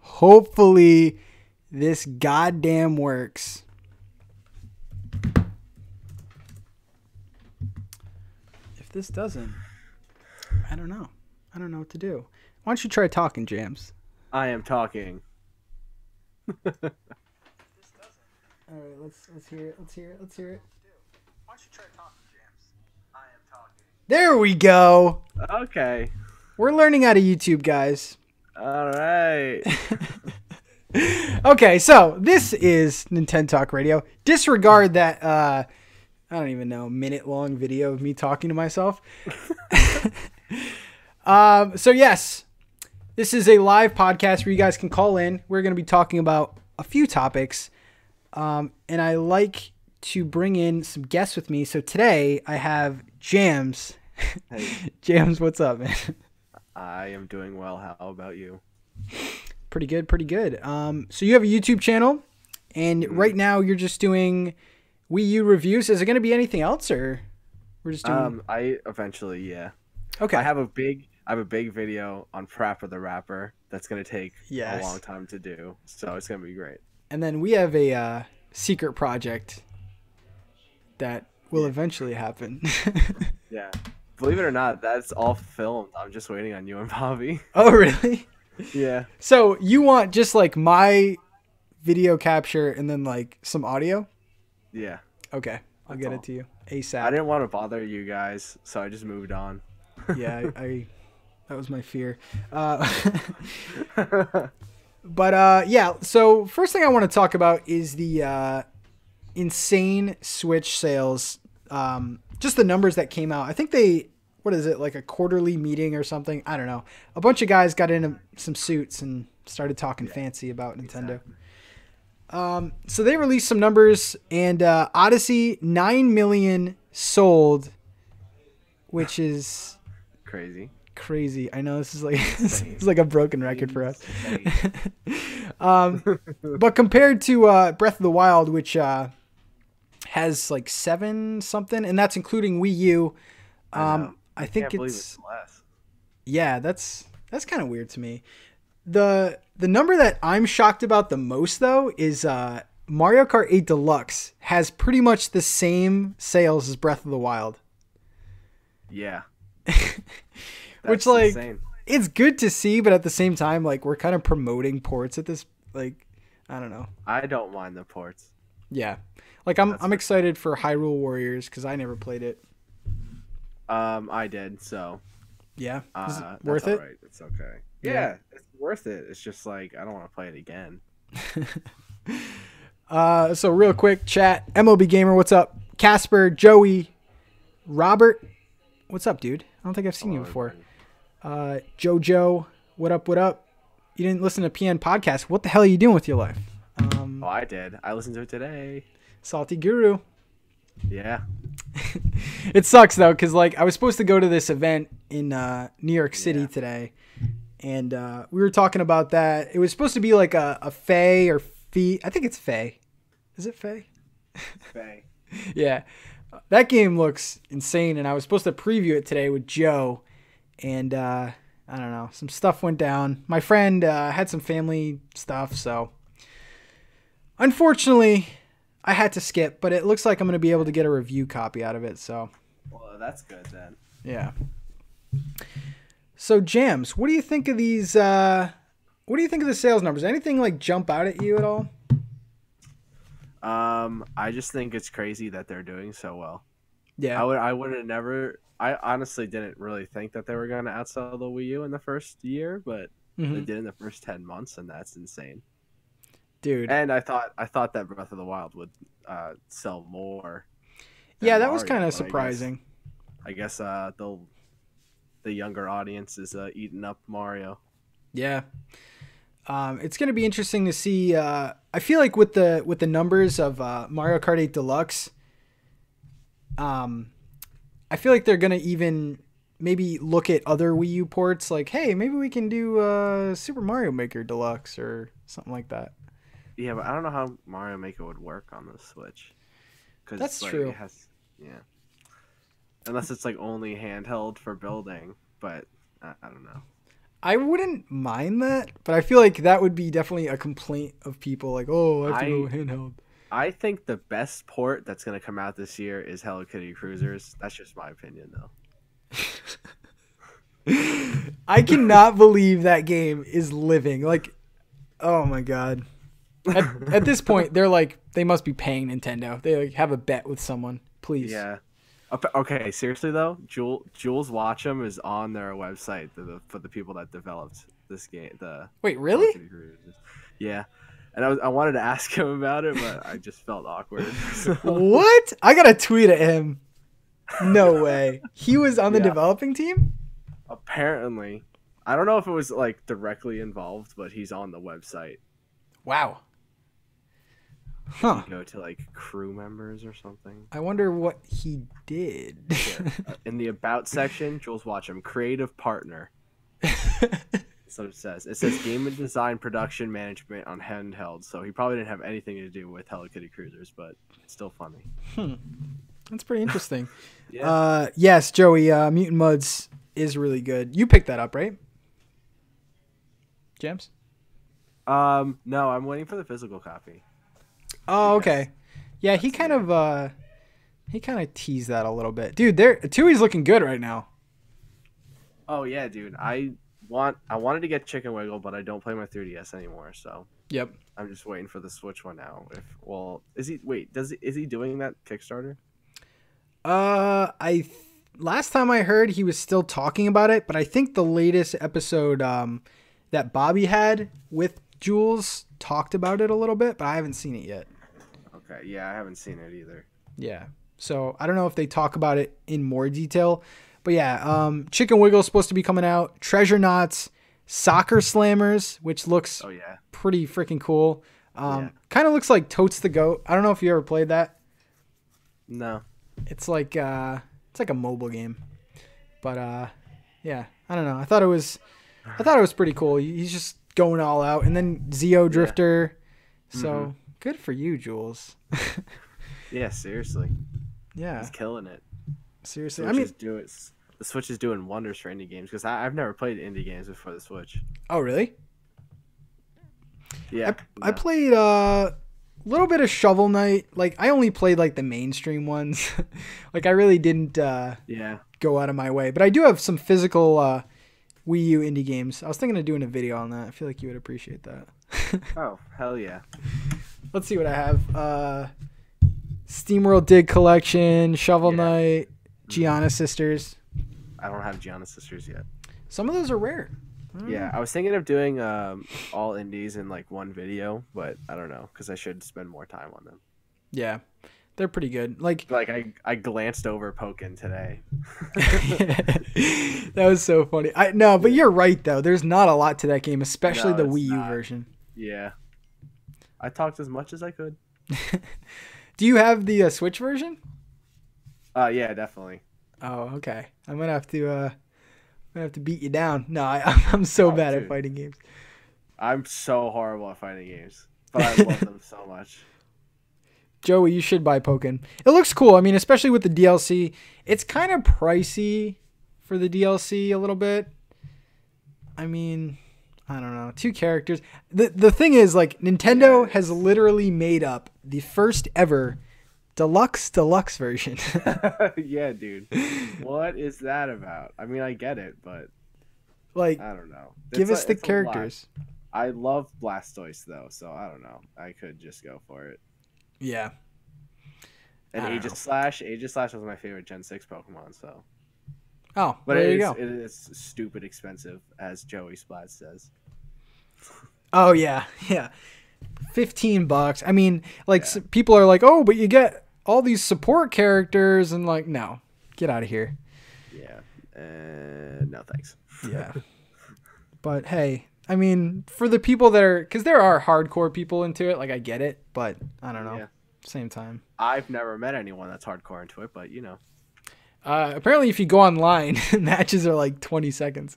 Hopefully, this goddamn works. If this doesn't, I don't know. I don't know what to do. Why don't you try talking, Jams? I am talking. All right, let's let's hear it. Let's hear it. Let's hear it. Why don't you try talking, James? I am talking. There we go. Okay. We're learning how to YouTube, guys. All right. okay, so this is NintenTalk Radio. Disregard that uh I don't even know, minute long video of me talking to myself. um so yes, this is a live podcast where you guys can call in. We're going to be talking about a few topics. Um and I like to bring in some guests with me. So today I have Jams. Hey. Jams, what's up, man? I am doing well. How about you? Pretty good, pretty good. Um, so you have a YouTube channel, and Mm-hmm. right now you're just doing Wii U reviews. Is it going to be anything else, or we're just doing? Um, I eventually, yeah. okay. I have a big, I have a big video on PaRappa the Rapper that's gonna take Yes. a long time to do. So it's gonna be great. and then we have a uh, secret project that will eventually happen. Yeah. Believe it or not, that's all filmed. I'm just waiting on you and Bobby. oh, really? yeah. So you want just like my video capture and then like some audio? Yeah. Okay, I'll get all. it to you ASAP. I didn't want to bother you guys, so I just moved on. yeah, I, I that was my fear. Uh, But uh, yeah, so first thing I want to talk about is the uh, insane Switch sales. Um, just the numbers that came out. I think they, what is it, like a quarterly meeting or something? I don't know. A bunch of guys got into some suits and started talking fancy about Nintendo. Um, so they released some numbers, and uh, Odyssey, 9 million sold, which is Crazy. crazy. I know this is like this is like a broken record for us. Um, but compared to uh, Breath of the Wild, which uh, has like seven something, and that's including Wii U. I. Um, I, think Can't it's it's less. yeah, that's that's kind of weird to me. the The number that I'm shocked about the most though is uh, Mario Kart 8 Deluxe has pretty much the same sales as Breath of the Wild. Yeah. Which, like, insane. It's good to see, but at the same time, like we're kind of promoting ports at this like I don't know. I don't mind the ports. Yeah. Like I'm That's I'm excited for Hyrule Warriors cuz I never played it. Um, I did, so Yeah. Is uh, worth it? alright. It's okay. Yeah. Yeah. it's worth it. It's just like I don't want to play it again. Uh so real quick chat, MLB gamer, what's up? Casper, Joey, Robert. What's up, dude? I don't think I've seen you before. Uh Jojo, what up? What up? You didn't listen to PN podcast. What the hell are you doing with your life? Um Oh, I did. I listened to it today. Salty Guru. Yeah. it sucks though because like i was supposed to go to this event in uh, new york city Yeah. today and uh, we were talking about that it was supposed to be like a, a fay or fee i think it's fay is it fay Faye. yeah that game looks insane and i was supposed to preview it today with joe and uh, i don't know some stuff went down my friend uh, had some family stuff so unfortunately i had to skip but it looks like i'm going to be able to get a review copy out of it so Well, that's good then. yeah. So Jams, what do you think of these? Uh, what do you think of the sales numbers? Anything like jump out at you at all? Um, I just think it's crazy that they're doing so well. Yeah. I would I would have never I honestly didn't really think that they were gonna outsell the Wii U in the first year, but they Mhm. did in the first ten months and that's insane. Dude. And I thought I thought that Breath of the Wild would uh, sell more. Yeah, that was Mario, kind but I of guess- surprising. I guess uh the the younger audience is uh, eating up Mario. Yeah. Um, it's gonna be interesting to see. Uh, I feel like with the with the numbers of uh, Mario Kart 8 Deluxe, um, I feel like they're gonna even maybe look at other Wii U ports. Like, hey, maybe we can do uh, Super Mario Maker Deluxe or something like that. Yeah, but I don't know how Mario Maker would work on the Switch. Cause That's like, true. It has, yeah. Unless it's like only handheld for building, but I, I don't know. I wouldn't mind that, but I feel like that would be definitely a complaint of people like, oh, I have to I- go handheld. I think the best port that's gonna come out this year is Hello Kitty Kruisers. That's just my opinion, though. I cannot believe that game is living. Like, oh my god. At, at this point, they're like, they must be paying Nintendo. They like have a bet with someone. Please. Yeah. Okay, seriously though, Jewel, Jools Watsham is on their website for the, for the people that developed this game. The Wait, really? Yeah. And I, was, I wanted to ask him about it, but I just felt awkward. So- What? I gotta tweet at him. No way. He was on the Yeah. developing team? apparently, I don't know if it was like directly involved, but he's on the website. Wow. Huh. Go to like crew members or something. I wonder what he did. Uh, In the about section, Jools Watsham, creative partner. What it says. It says game and design production management on handheld. So he probably didn't have anything to do with Hello Kitty Kruisers, but it's still funny. That's pretty interesting. Yeah. Uh, yes, Joey, uh, Mutant Mudds is really good. You picked that up, right? James? um, no, I'm waiting for the physical copy. Oh, okay. Yeah, he kind the- of uh he kind of teased that a little bit. Dude, there Tui's looking good right now. Oh yeah, dude. I want I wanted to get Chicken Wiggle, but I don't play my 3DS anymore, so Yep. I'm just waiting for the Switch one now. If well, is he wait, does he is he doing that Kickstarter? Uh I th- last time I heard he was still talking about it, but I think the latest episode um that Bobby had with Jools talked about it a little bit, but I haven't seen it yet. Okay, yeah, I haven't seen it either. Yeah. So I don't know if they talk about it in more detail. But yeah, um, Chicken Wiggle is supposed to be coming out. Treasurenauts, Soccer Slammers, which looks Oh yeah. pretty freaking cool. Um, Yeah. Kind of looks like Totes the Goat. I don't know if you ever played that. No. It's like uh, it's like a mobile game. But uh, yeah, I don't know. I thought it was, I thought it was pretty cool. He's just going all out, and then Xeodrifter. So Mhm. Good for you, Jools. Yeah, seriously. yeah, He's killing it. seriously. Switch I mean, is doing the Switch is doing wonders for indie games because I've never played indie games before the Switch. oh really? Yeah, I no. played a uh, little bit of Shovel Knight. Like I only played like the mainstream ones. like I really didn't uh, yeah. go out of my way, but I do have some physical uh, Wii U indie games. I was thinking of doing a video on that. I feel like you would appreciate that. Oh hell yeah. Let's see what I have. Uh, SteamWorld Dig Collection, Shovel Yeah. Knight, Giana Sisters. I don't have Giana Sisters yet. Some of those are rare. I Yeah, I was thinking of doing um, all indies in like one video, but I don't know because I should spend more time on them. Yeah, they're pretty good. Like Like I, I glanced over Pokken today. that was so funny. I no, but you're right though. There's not a lot to that game, especially No, the Wii U not. version. Yeah, I talked as much as I could. Do you have the uh, Switch version? Uh, yeah, definitely. Oh, okay. I'm gonna have to. uh I'm gonna have to beat you down. No, I, I'm so Oh, bad at fighting games. I'm so horrible at fighting games, but I love them so much. Joey, you should buy Pokken. It looks cool. I mean, especially with the DLC. It's kind of pricey for the DLC a little bit. I mean, I don't know. Two characters. The the thing is like Nintendo has literally made up the first ever deluxe deluxe version. yeah, dude. What is that about? I mean, I get it, but like I don't know. give It's us the it's a characters. I love Blastoise though, so I don't know. I could just go for it. Yeah. And Aegis. Slash, Aegislash was my favorite Gen Six Pokemon. So, Oh, but there it you is, go. it is stupid expensive, as Joey Splat says. Oh yeah, yeah. Fifteen bucks. I mean, like Yeah. people are like, oh, but you get all these support characters, and like, no, get out of here. Yeah. Uh, no thanks. Yeah. but hey, I mean, for the people that are, because there are hardcore people into it. Like, I get it, but I don't know. Yeah. Same time. I've never met anyone that's hardcore into it, but you know. Uh, apparently, if you go online, matches are like twenty seconds.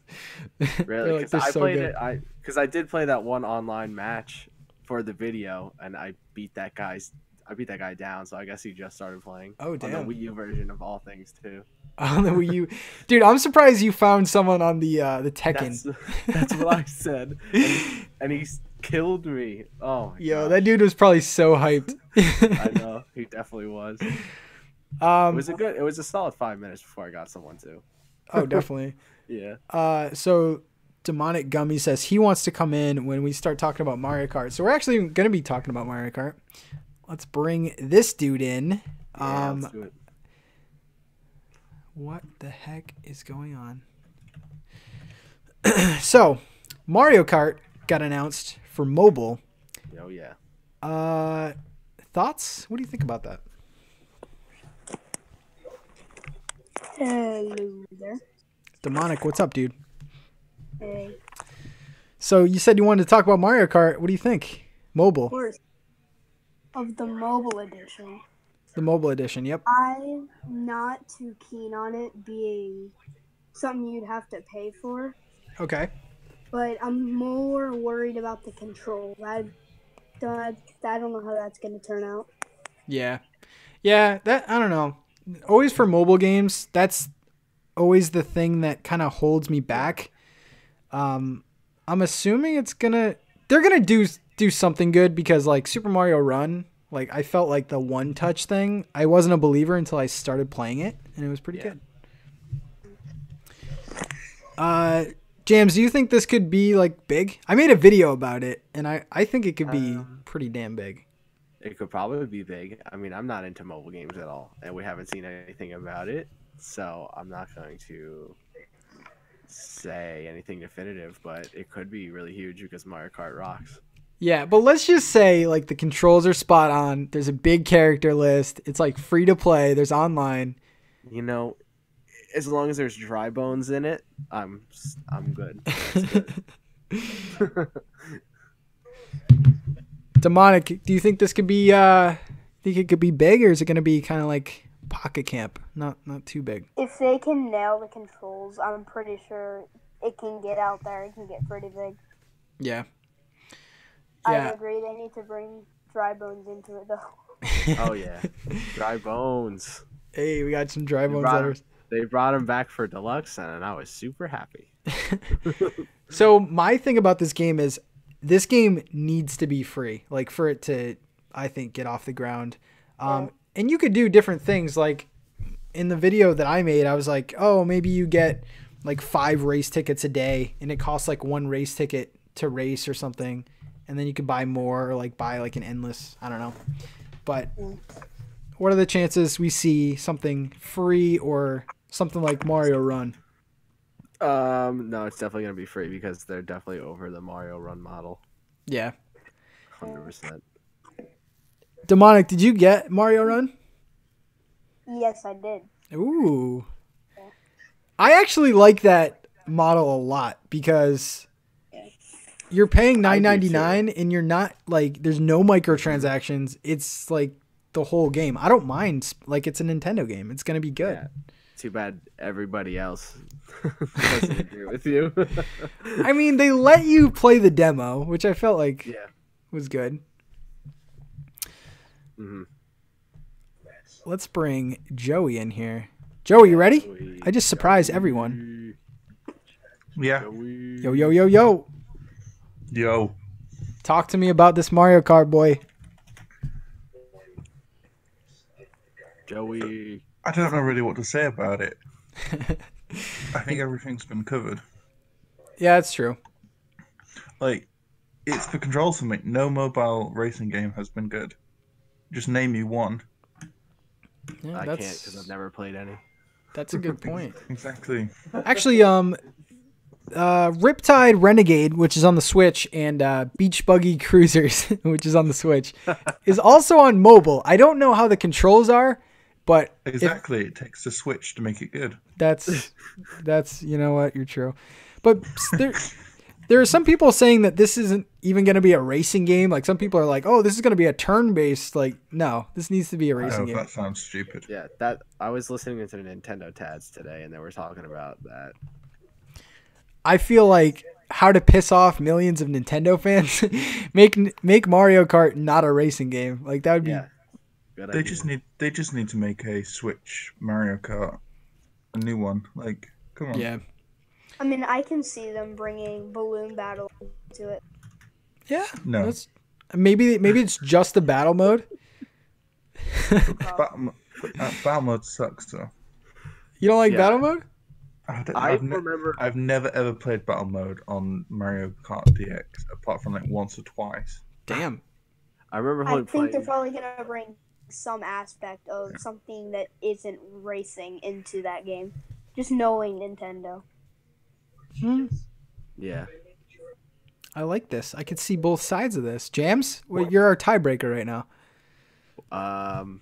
Really? like, Because I so played good. it. I because I did play that one online match for the video, and I beat that guy's. I beat that guy down, so I guess he just started playing. Oh On the damn. Wii U version of all things too. on the Wii U. Dude, I'm surprised you found someone on the uh, the Tekken. That's, that's what I said, and, and he killed me. Oh, Yo, gosh. that dude was probably so hyped. I know he definitely was. It um, was a good. It was a solid five minutes before I got someone too. oh, definitely. Yeah. Uh, so demonic gummy says he wants to come in when we start talking about Mario Kart. So we're actually going to be talking about Mario Kart. Let's bring this dude in. Yeah, Um, let's do it. what the heck is going on? so, Mario Kart got announced for mobile. Oh yeah. Uh, thoughts? What do you think about that? Hello there. Demonic, what's up, dude? Hey, So you said you wanted to talk about Mario Kart. What do you think? Mobile. Of course. Of the mobile edition, the mobile edition. Yep. I'm not too keen on it being something you'd have to pay for, Okay. but I'm more worried about the control. I don't, I don't know how that's going to turn out. Yeah. Yeah, that I don't know. Always for mobile games, that's always the thing that kind of holds me back. Um I'm assuming it's going to they're going to do do something good because like Super Mario Run, like I felt like the one touch thing, I wasn't a believer until I started playing it and it was pretty Yeah. good. Uh Jams, do you think this could be like big? I made a video about it and I I think it could be Um, pretty damn big. It could probably be big. I mean, I'm not into mobile games at all, and we haven't seen anything about it, so I'm not going to say anything definitive. But it could be really huge because Mario Kart rocks. Yeah, but let's just say like the controls are spot on. There's a big character list. It's like free to play. There's online. You know, as long as there's dry bones in it, I'm I'm good. Good. Demonic, do you think this could be uh think it could be big or is it going to be kind of like Pocket Camp? Not not too big. If they can nail the controls, I'm pretty sure it can get out there. It can get pretty big. Yeah. I Yeah. agree. They need to bring dry bones into it though. oh yeah, dry bones. Hey, we got some dry You bones brought letters. They brought him back for deluxe, and I was super happy. So my thing about this game is this game needs to be free, like for it to, I think, get off the ground. Um, and you could do different things. Like in the video that I made, I was like, oh, maybe you get like five race tickets a day, and it costs like one race ticket to race or something, and then you could buy more or like buy like an endless. I don't know, but what are the chances we see something free or something like Mario Run? Um, no, it's definitely gonna be free because they're definitely over the Mario Run model, Yeah. hundred percent. Demonic, did you get Mario Run? Yes, I did. Ooh. I actually like that model a lot because you're paying I nine do ninety nine and you're not like there's no microtransactions. It's like the whole game. I don't mind like it's a Nintendo game. It's gonna be good. Yeah. Too bad everybody else doesn't agree with you. I mean, they let you play the demo, which I felt like yeah. was good. hmm Let's bring Joey in here. Joey, you ready? I just surprised everyone. Yeah. Yo, yo, yo, yo. Yo. Talk to me about this Mario Kart boy. Joey. I don't know really what to say about it. I think everything's been covered. Yeah, it's true. Like, it's the controls for me. No mobile racing game has been good. Just name me one. Yeah, I that's, can't because I've never played any. That's a good point. Exactly. Actually, um, uh, Riptide Renegade, which is on the Switch, and uh, Beach Buggy Cruisers, which is on the Switch, is also on mobile. I don't know how the controls are, but if Exactly. It takes a Switch to make it good. that's that's you know what you're true, but there there are some people saying that this isn't even going to be a racing game. Like some people are like, oh, this is going to be a turn based. Like no, this needs to be a racing Oh, game. that sounds stupid. Yeah, that I was listening to the Nintendo Tads today, and they were talking about that. I feel like how to piss off millions of Nintendo fans. make make Mario Kart not a racing game. Like that would be Yeah, good They idea. just need they just need to make a Switch Mario Kart. a new one. Like, come on. Yeah. I mean, I can see them bringing balloon battle to it. Yeah. No. That's maybe maybe it's just the battle mode. Battle, uh, battle mode sucks though. You don't like Yeah. battle mode? I, I I've ne- I've never ever played battle mode on Mario Kart DX apart from like once or twice. Damn. I remember I only think they're probably gonna bring some aspect of something that isn't racing into that game. Just knowing Nintendo. Hmm. Yeah. I like this. I could see both sides of this. Jams, well, you're our tiebreaker right now. Um.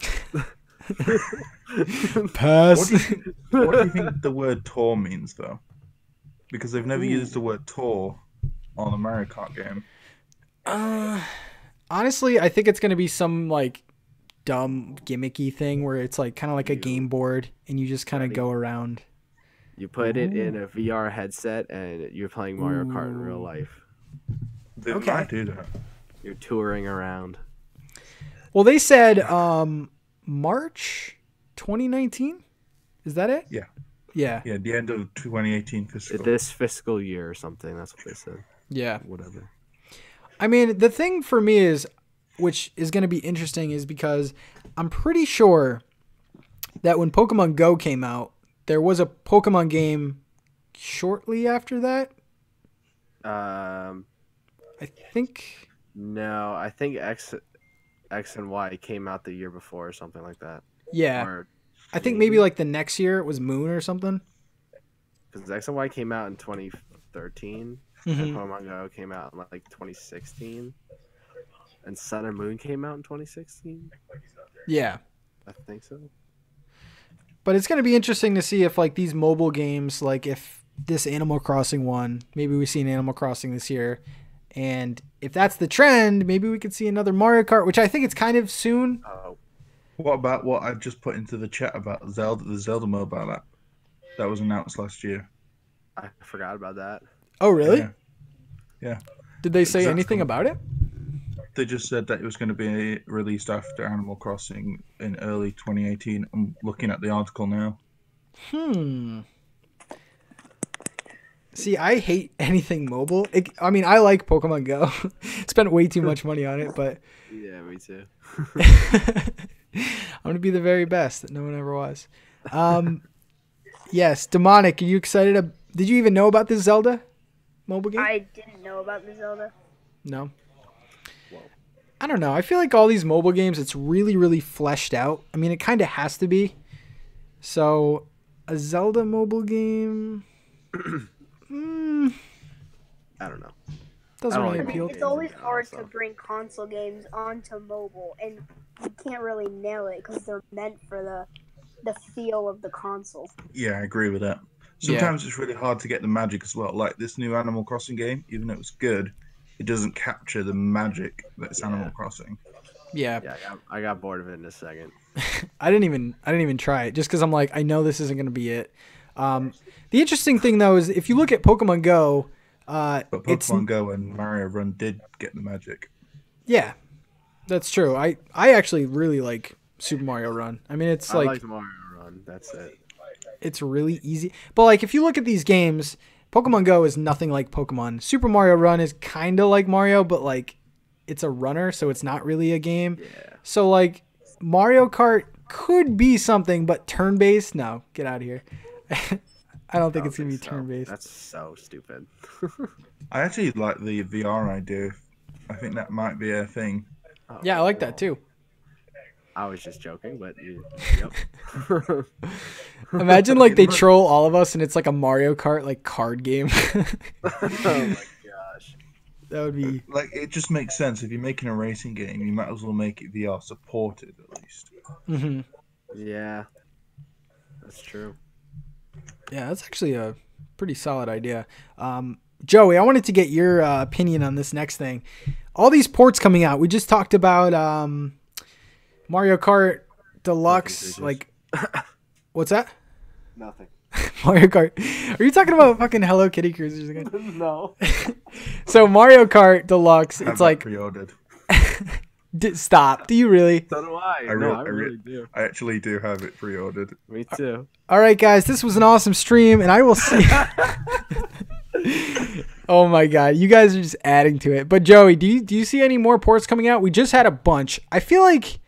Pass. What do you, what do you think the word tour means though? Because they've never used the word tour on a Mario Kart game. Uh, honestly, I think it's gonna be some like dumb gimmicky thing where it's like kind of like a game board and you just kind of go around. You put it in a VR headset and you're playing Mario Kart in real life. They Okay. might do that. You're touring around. Well, they said um March 2019. Is that it? Yeah. Yeah. Yeah, the end of 2018 fiscal. This fiscal year or something. That's what they said. Yeah. Whatever. I mean, the thing for me is, which is going to be interesting, is because I'm pretty sure that when Pokemon Go came out, there was a Pokemon game shortly after that. Um. I think. No, I think X, X and Y came out the year before or something like that. Yeah. Or I think maybe like the next year it was Moon or something. because X and Y came out in 2013, and Mhm. Pokemon Go came out in like 2016, and Sun and Moon came out in 2016. Yeah. I think so. But it's going to be interesting to see if like these mobile games, like if this Animal Crossing one, maybe we see an Animal Crossing this year. And if that's the trend, maybe we could see another Mario Kart, which I think it's kind of soon. Oh, What about what I just put into the chat about Zelda, the Zelda mobile app that was announced last year? I forgot about that. Oh, really? Yeah. Did they say Exactly. anything about it? They just said that it was going to be released after Animal Crossing in early 2018. I'm looking at the article now. Hmm. See, I hate anything mobile. It, I mean, I like Pokemon Go. Spent way too much money on it, but Yeah, me too. I'm gonna be the very best that no one ever was. Um, yes, demonic. Are you excited? ab- Did you even know about this Zelda mobile game? I didn't know about the Zelda. no. I don't know. I feel like all these mobile games, it's really, really fleshed out. I mean, it kind of has to be. So, a Zelda mobile game mm, I don't know. doesn't don't really I like appeal. mean, to it's always games, hard so. to bring console games onto mobile, and you can't really nail it because they're meant for the the feel of the console. Yeah, I agree with that. Yeah. Sometimes it's really hard to get the magic as well. Like this new Animal Crossing game, even though it's good, it doesn't capture the magic that's Animal Crossing. Yeah, Yeah, I got, I got bored of it in a second. I didn't even I didn't even try it just because I'm like I know this isn't gonna be it. Um, the interesting thing though is if you look at Pokemon Go, uh, But it's Pokemon Go and Mario Run did get the magic. yeah, that's true. I I actually really like Super Mario Run. I mean, it's I like like Mario Run. That's it. it's really easy. But like if you look at these games, Pokemon Go is nothing like Pokemon. Super Mario Run is kind of like Mario, but like it's a runner, so it's not really a game. Yeah. So like Mario Kart could be something, but turn based? No, get out of here. I don't think I it's gonna be so. turn based. That's so stupid. I actually like the VR idea. I think that might be a thing. Oh, Yeah, I like that too. I was just joking, but you, yep. Imagine like they troll all of us and it's like a Mario Kart like card game. oh my gosh. that would be Like it just makes sense if you're making a racing game, you might as well make it VR supported at least. hmm Yeah. That's true. Yeah, that's actually a pretty solid idea. Um, Joey, I wanted to get your uh, opinion on this next thing. All these ports coming out. We just talked about um, Mario Kart Deluxe. Like, what's that? Nothing. Mario Kart. Are you talking about fucking Hello Kitty Kruisers again? no. So Mario Kart Deluxe. Have It's like pre-ordered. D- stop. Do you really? So do I. I no, re- I I re- really do. I actually do have it pre-ordered. Me too. All right, guys. This was an awesome stream, and I will see. oh my god, you guys are just adding to it. But Joey, do you do you see any more ports coming out? We just had a bunch. I feel like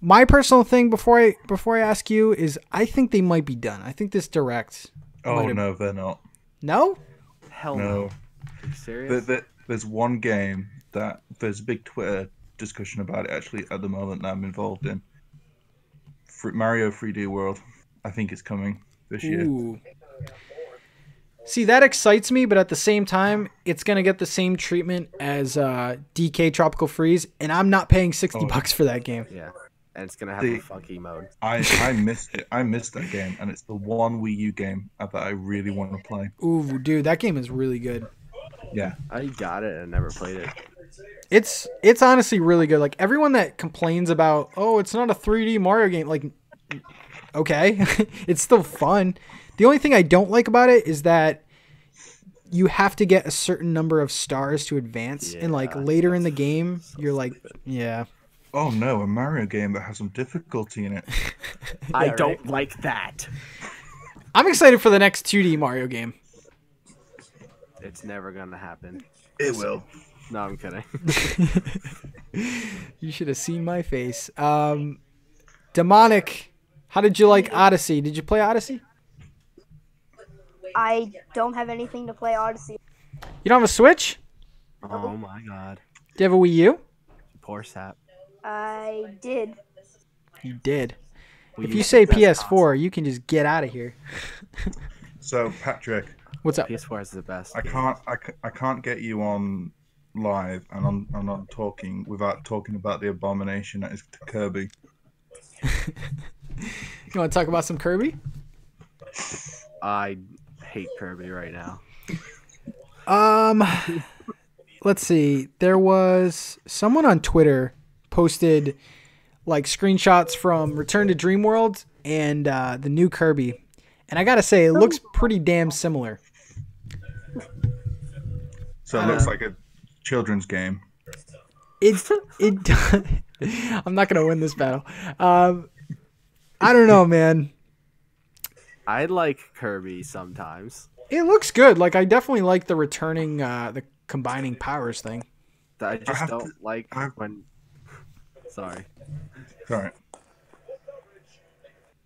my personal thing before I before I ask you is I think they might be done. I think this direct. Oh Might have- no, they're not. No. Hell no. No, Are you serious? There- there- there's one game that there's a big Twitter discussion about it actually at the moment that I'm involved in. Mario 3D World. I think it's coming this year. See, that excites me, but at the same time, it's gonna get the same treatment as uh, DK Tropical Freeze, and I'm not paying sixty Oh. bucks for that game. yeah. And it's gonna have The- a funky mode. I I missed it. I missed that game, and it's the one Wii U game that I really want to play. Ooh, dude, that game is really good. Yeah, I got it and never played it. It's it's honestly really good. Like everyone that complains about, oh, it's not a 3D Mario game, like okay, it's still fun. The only thing I don't like about it is that you have to get a certain number of stars to advance, and like later in the game, so you're like, stupid. yeah, Oh no, a Mario game that has some difficulty in it. I Yeah, don't like that. I'm excited for the next 2D Mario game. It's never gonna happen. It will. No, I'm kidding. You should have seen my face. Um, demonic. How did you like Odyssey? Did you play Odyssey? I don't have anything to play Odyssey. You don't have a Switch? oh my god. Do you have a Wii U? Poor sap. I did. You did. We If you use say PS4, you can just get out of here. So Patrick, What's up? PS4 is the best. I can't I, I can't get you on live and on and on talking without talking about the abomination that is Kirby. You want to talk about some Kirby? I hate Kirby right now. Um, let's see. There was someone on Twitter posted like screenshots from Return to Dream World and uh, the new Kirby, and I gotta say, it looks pretty damn similar. So it looks like a children's game. It it. I'm not gonna win this battle. Um, I don't know, man. I like Kirby sometimes. It looks good. Like I definitely like the returning, uh, the combining powers thing. That I just have don't to- like I when. Sorry. Sorry.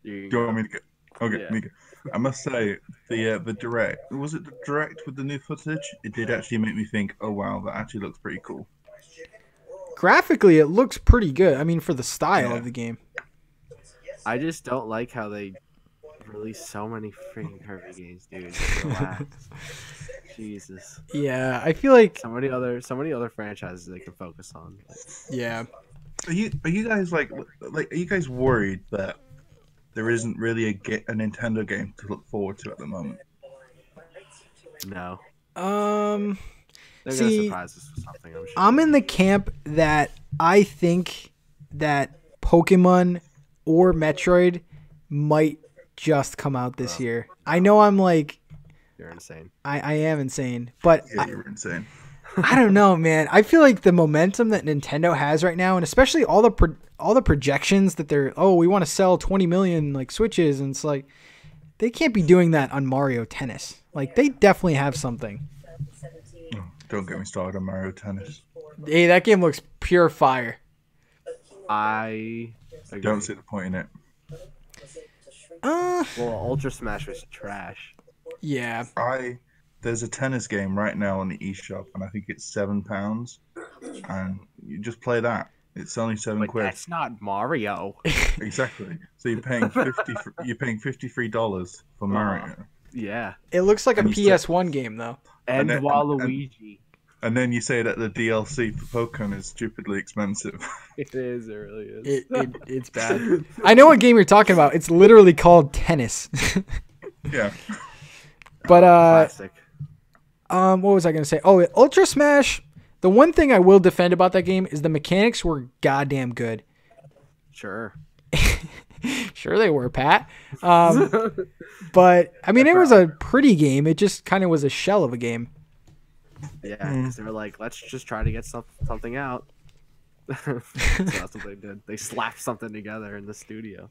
You Do you want me to go? Okay, Yeah. me go. I must say the uh, the direct was it the direct with the new footage? It did actually make me think, oh wow, that actually looks pretty cool. Graphically, it looks pretty good. I mean, for the style Yeah. of the game. I just don't like how they release so many freaking Kirby games, dude. Jesus. Yeah, I feel like So many other, so many other franchises they can focus on. yeah. Are you are you guys like like are you guys worried that there isn't really a get a Nintendo game to look forward to at the moment? No, Um, they're See, gonna surprise us with something. I'm sure. I'm in the camp that I think that Pokemon or Metroid might just come out this year. I know I'm like You're insane. I, I am insane, but Yeah, I, you're insane. I don't know, man. I feel like the momentum that Nintendo has right now, and especially all the pro- all the projections that they're oh we want to sell 20 million like Switches, and it's like they can't be doing that on Mario Tennis. Like they definitely have something. Oh, don't get me started on Mario Tennis. Hey, that game looks pure fire. I agree. Don't see the point in it. Uh, Well, Ultra Smash was trash. yeah. I there's a tennis game right now on the eShop, and I think it's seven pounds, and you just play that. It's only seven But quid. that's not Mario. Exactly. So you're paying fifty. For, you're paying fifty three dollars for Mario, yeah. It looks like a And you said- PS1 game though. And, And then- Waluigi. and then you say that the DLC for Pokemon is stupidly expensive. It is. It really is. It, it it's bad. I know what game you're talking about. It's literally called tennis. yeah. but uh Classic. Um what was I going to say? Oh, Ultra Smash. The one thing I will defend about that game is the mechanics were goddamn good. Sure. Sure they were, Pat. Um but I mean it was a pretty game. It just kind of was a shell of a game. Yeah, Hmm. because they were like, let's just try to get some, something out. so that's what they did. They slapped something together in the studio.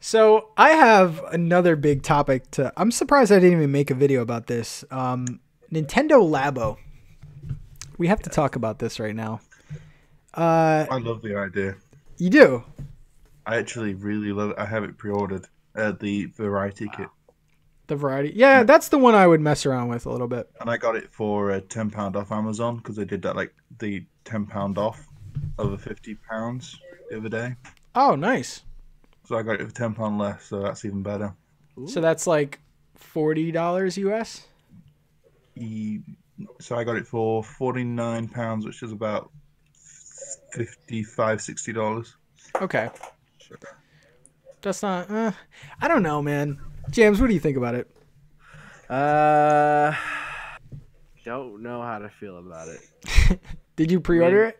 So I have another big topic to. I'm surprised I didn't even make a video about this. Um, Nintendo Labo. We have to talk about this right now. Uh, I love the idea. you do. I actually really love it. I have it pre-ordered. Uh, the variety kit, The variety. Yeah, that's the one I would mess around with a little bit. and I got it for uh, ten pound off Amazon because they did that like the ten pound off over fifty pounds the other day. Oh, nice. So I got it for ten pound less. So that's even better. So that's like forty dollars US. E- So I got it for forty nine pounds, which is about 55 60 dollars. Okay. Sure. That's not. Uh, I don't know, man. James, what do you think about it? Uh, don't know how to feel about it. Did you pre-order it?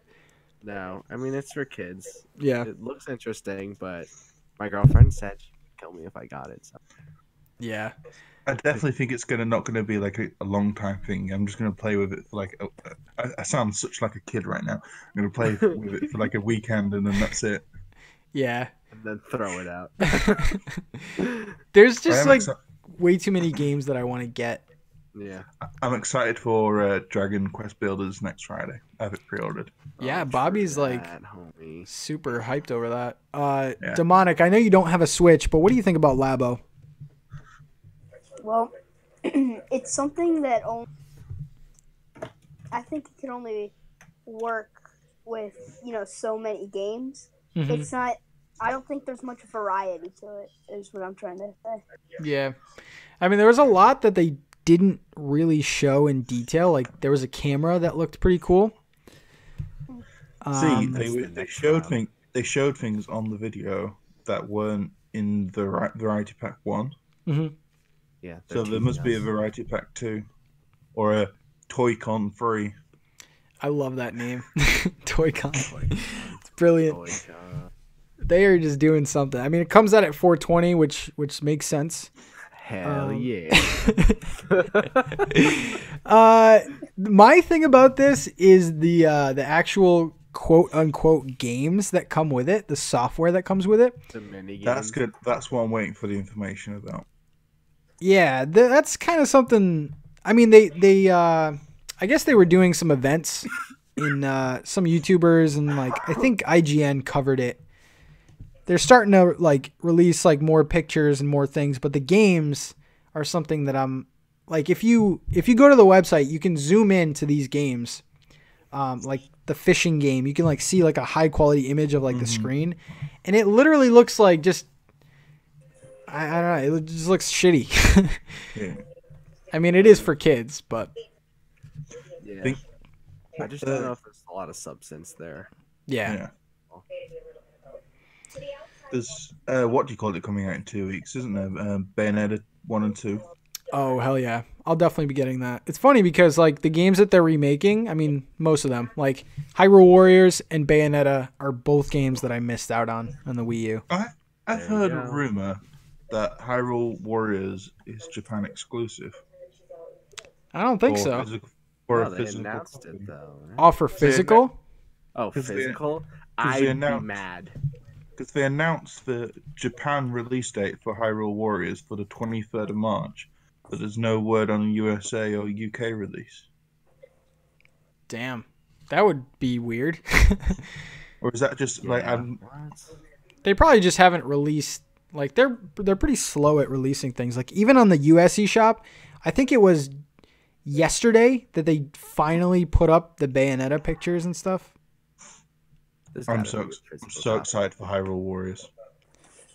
No, I mean it's for kids. Yeah. It looks interesting, but my girlfriend said she'd kill me if I got it. So. Yeah. I definitely think it's gonna not gonna be like a, a long time thing. I'm just gonna play with it for like. A, I, I sound such like a kid right now. I'm gonna play with it for like a weekend and then that's it. Yeah. And then throw it out. There's just like exci- way too many games that I want to get. Yeah. I'm excited for uh, Dragon Quest Builders next Friday. I have it pre-ordered. Yeah, Oh, Bobby's true like that, homie. super hyped over that. Uh, Yeah. demonic. I know you don't have a Switch, but what do you think about Labo? Well, it's something that only I think it can only work with you know so many games. Mhm. It's not. I don't think there's much variety to it. Is what I'm trying to say. Yeah. I mean, there was a lot that they didn't really show in detail. Like there was a camera that looked pretty cool. See, Um, they the they showed round. thing they showed things on the video that weren't in the ri- variety pack one. Mhm. Yeah. So there must be a variety pack two, or a ToyCon three. I love that name, Toy-Con. It's brilliant. Boy, uh, They are just doing something. I mean, it comes out at 420, which which makes sense. Hell Um, yeah. Uh, my thing about this is the uh, the actual quote unquote games that come with it, the software that comes with it. the mini That's good. That's what I'm waiting for the information about. Yeah, th- that's kind of something. I mean, they they uh, I guess they were doing some events in uh, some YouTubers and like I think IGN covered it. They're starting to like release like more pictures and more things, but the games are something that I'm like if you if you go to the website, you can zoom in to these games. Um, like the fishing game, you can like see like a high quality image of like the screen, and it literally looks like just I, I don't know, it just looks shitty. Yeah. I mean, it is for kids, but Yeah. Think- I just don't know if there's a lot of substance there. yeah. Yeah. There's uh, what do you call it coming out in two weeks, isn't there? Um, Bayonetta one and two. Oh hell yeah, I'll definitely be getting that. It's funny because like the games that they're remaking, I mean, most of them, like Hyrule Warriors and Bayonetta, are both games that I missed out on on the Wii U. I I've heard a rumor that Hyrule Warriors is Japan exclusive. I don't think or so. Physical, or Oh, a they physical announced copy. it though. right? Offer physical. Oh, 'Cause they- physical? 'cause I'd be mad. Because they announced the Japan release date for Hyrule Warriors for the 23rd of March, but there's no word on USA or UK release. Damn, that would be weird. Or is that just like I'm, they probably just haven't released. Like they're they're pretty slow at releasing things. Like even on the US eShop, I think it was yesterday that they finally put up the Bayonetta pictures and stuff. There's I'm so ex- I'm so copy. excited for Hyrule Warriors.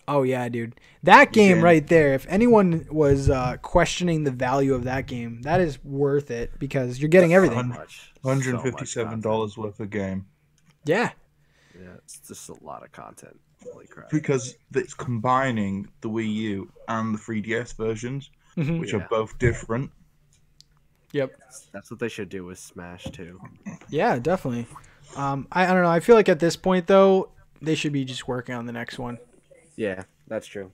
Oh yeah, dude. That game can- right there, if anyone was uh, questioning the value of that game, that is worth it because you're getting everything. much- so much $157 content. worth of game Yeah. Yeah, it's just a lot of content. Holy crap. because it's combining the Wii U and the 3DS versions, Mhm. which Yeah. are both different. Yep. That's what they should do with Smash too. Yeah, definitely. Um, I, I don't know. I feel like at this point though, they should be just working on the next one. Yeah, that's true.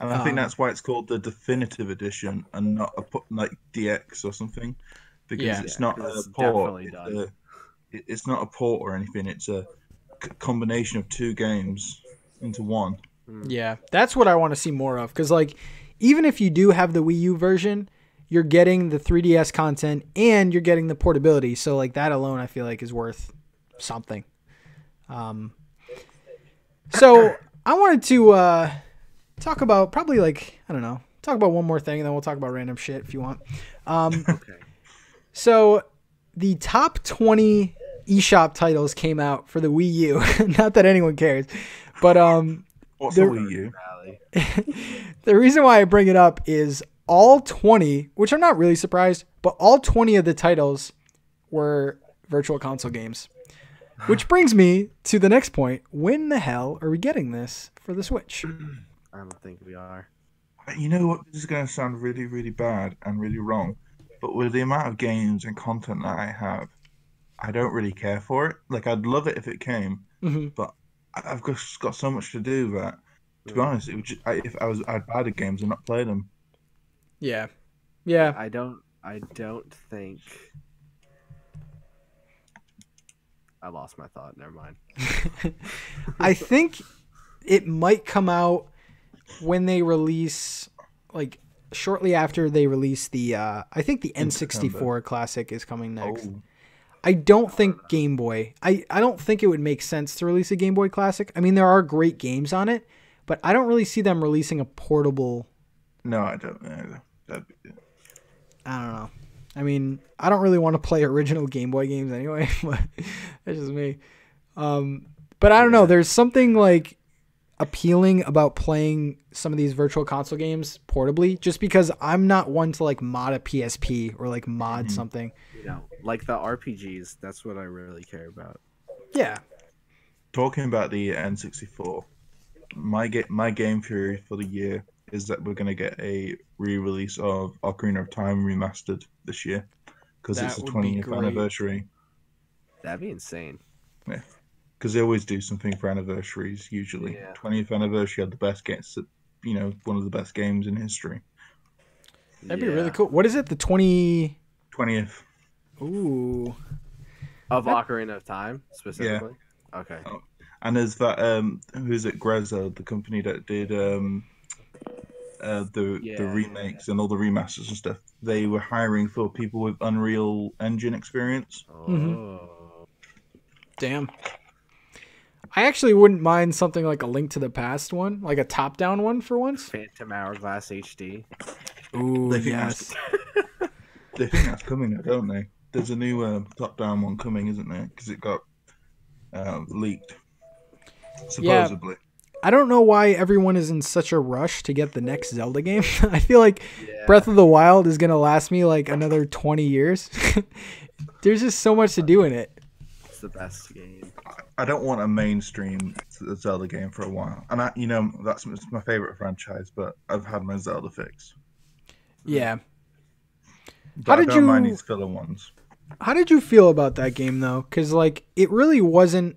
And I Um, think that's why it's called the definitive edition and not a like DX or something, because Yeah. it's Yeah, not 'cause a it's port. definitely It's a, it- it's not a port or anything. It's a c- combination of two games into one. Yeah, that's what I want to see more of. Because like, even if you do have the Wii U version, you're getting the 3DS content and you're getting the portability. So like that alone, I feel like is worth something. Um, so I wanted to uh, talk about probably like I don't know, talk about one more thing, and then we'll talk about random shit if you want. Um, Okay. so the top 20 eShop titles came out for the Wii U. Not that anyone cares, but um. What's There- the Wii U? The reason why I bring it up is all 20, which I'm not really surprised, but all 20 of the titles were virtual console games. Which brings me to the next point. When the hell are we getting this for the Switch? I don't think we are. You know what? This is going to sound really, really bad and really wrong, but with the amount of games and content that I have, I don't really care for it. Like, I'd love it if it came, hmm but I- I've just got so much to do that, to be honest, it would just, I, if I was, I'd buy the games and not play them. Yeah. Yeah. I don't. I don't think. I lost my thought. Never mind. I think it might come out when they release, like, shortly after they release the, uh, I think the N64 Classic is coming next. Oh, I don't think Game Boy. I, I don't think it would make sense to release a Game Boy Classic. I mean, there are great games on it, but I don't really see them releasing a portable. no, I don't know. That'd be good. I don't know. I mean, I don't really want to play original Game Boy games anyway, but that's just me. Um, but I don't know. There's something like appealing about playing some of these virtual console games portably, just because I'm not one to like mod a PSP or like mod something. You know, like the RPGs. That's what I really care about. Yeah. Talking about the N64, my ga- my game theory for the year is that we're gonna get a re-release of Ocarina of Time remastered this year because it's the would be 20th anniversary. That'd be insane. Yeah, Because they always do something for anniversaries. Usually, Yeah. 20th anniversary had the best games. You know, one of the best games in history. That'd be really cool. What is it? The 20. 20th. Ooh. Of That- Ocarina of Time specifically. Yeah. Okay. And there's that um who's it Grezzo, the company that did um uh the Yeah, the yeah, remakes and all the remasters and stuff. They were hiring for people with Unreal Engine experience. Oh. Damn. I actually wouldn't mind something like a Link to the Past one, like a top-down one for once. Phantom Hourglass HD. Ooh, They think yes. They think that's coming now, don't they? There's a new uh, top-down one coming, isn't there? Because it got uh, leaked, Yeah. Supposedly. I don't know why everyone is in such a rush to get the next Zelda game. I feel like Yeah. Breath of the Wild is gonna last me like another 20 years. There's just so much to do in it. It's the best game. I don't want a mainstream Zelda game for a while, and I, you know, that's my favorite franchise. But I've had my Zelda fix. Yeah. But did I don't mind these filler ones. How did you feel about that game though? Because like it really wasn't.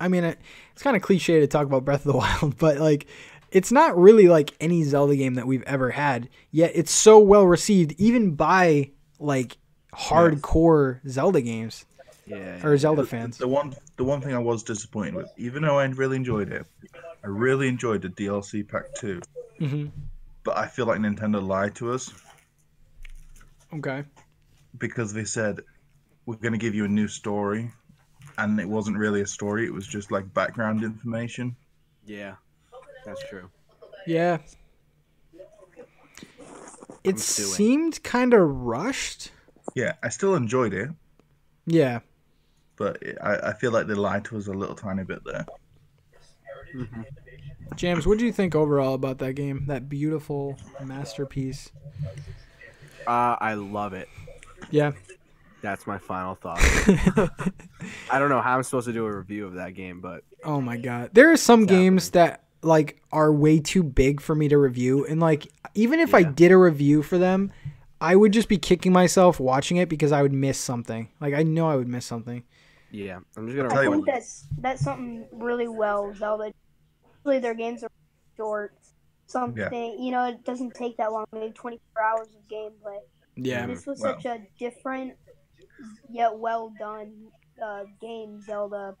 I mean, it, it's kind of cliche to talk about Breath of the Wild, but like it's not really like any Zelda game that we've ever had. Yet it's so well received, even by like hardcore Zelda games Yeah. or Zelda The- fans. The one, the one thing I was disappointed with, even though I really enjoyed it, I really enjoyed the DLC pack too. hmm But I feel like Nintendo lied to us Okay. because they said we're going to give you a new story, and it wasn't really a story. It was just like background information. Yeah. That's true. Yeah. It seemed kind of rushed. Yeah, I still enjoyed it, Yeah. but it, I, I feel like they lied to us a little tiny bit there. James, what do you think overall about that game? That beautiful masterpiece. Uh, I love it. Yeah. That's my final thought. I don't know how I'm supposed to do a review of that game, but Oh my god. There are some It's games that like are way too big for me to review and like even if I did a review for them, I would just be kicking myself watching it because I would miss something. Like I know I would miss something. yeah, I'm just gonna. I you think roll that's that's something really well Zelda. Usually their games are short. Something you know, it doesn't take that long, maybe 24 hours of gameplay. Yeah. This was Wow. such a different yet well done uh, game Zelda,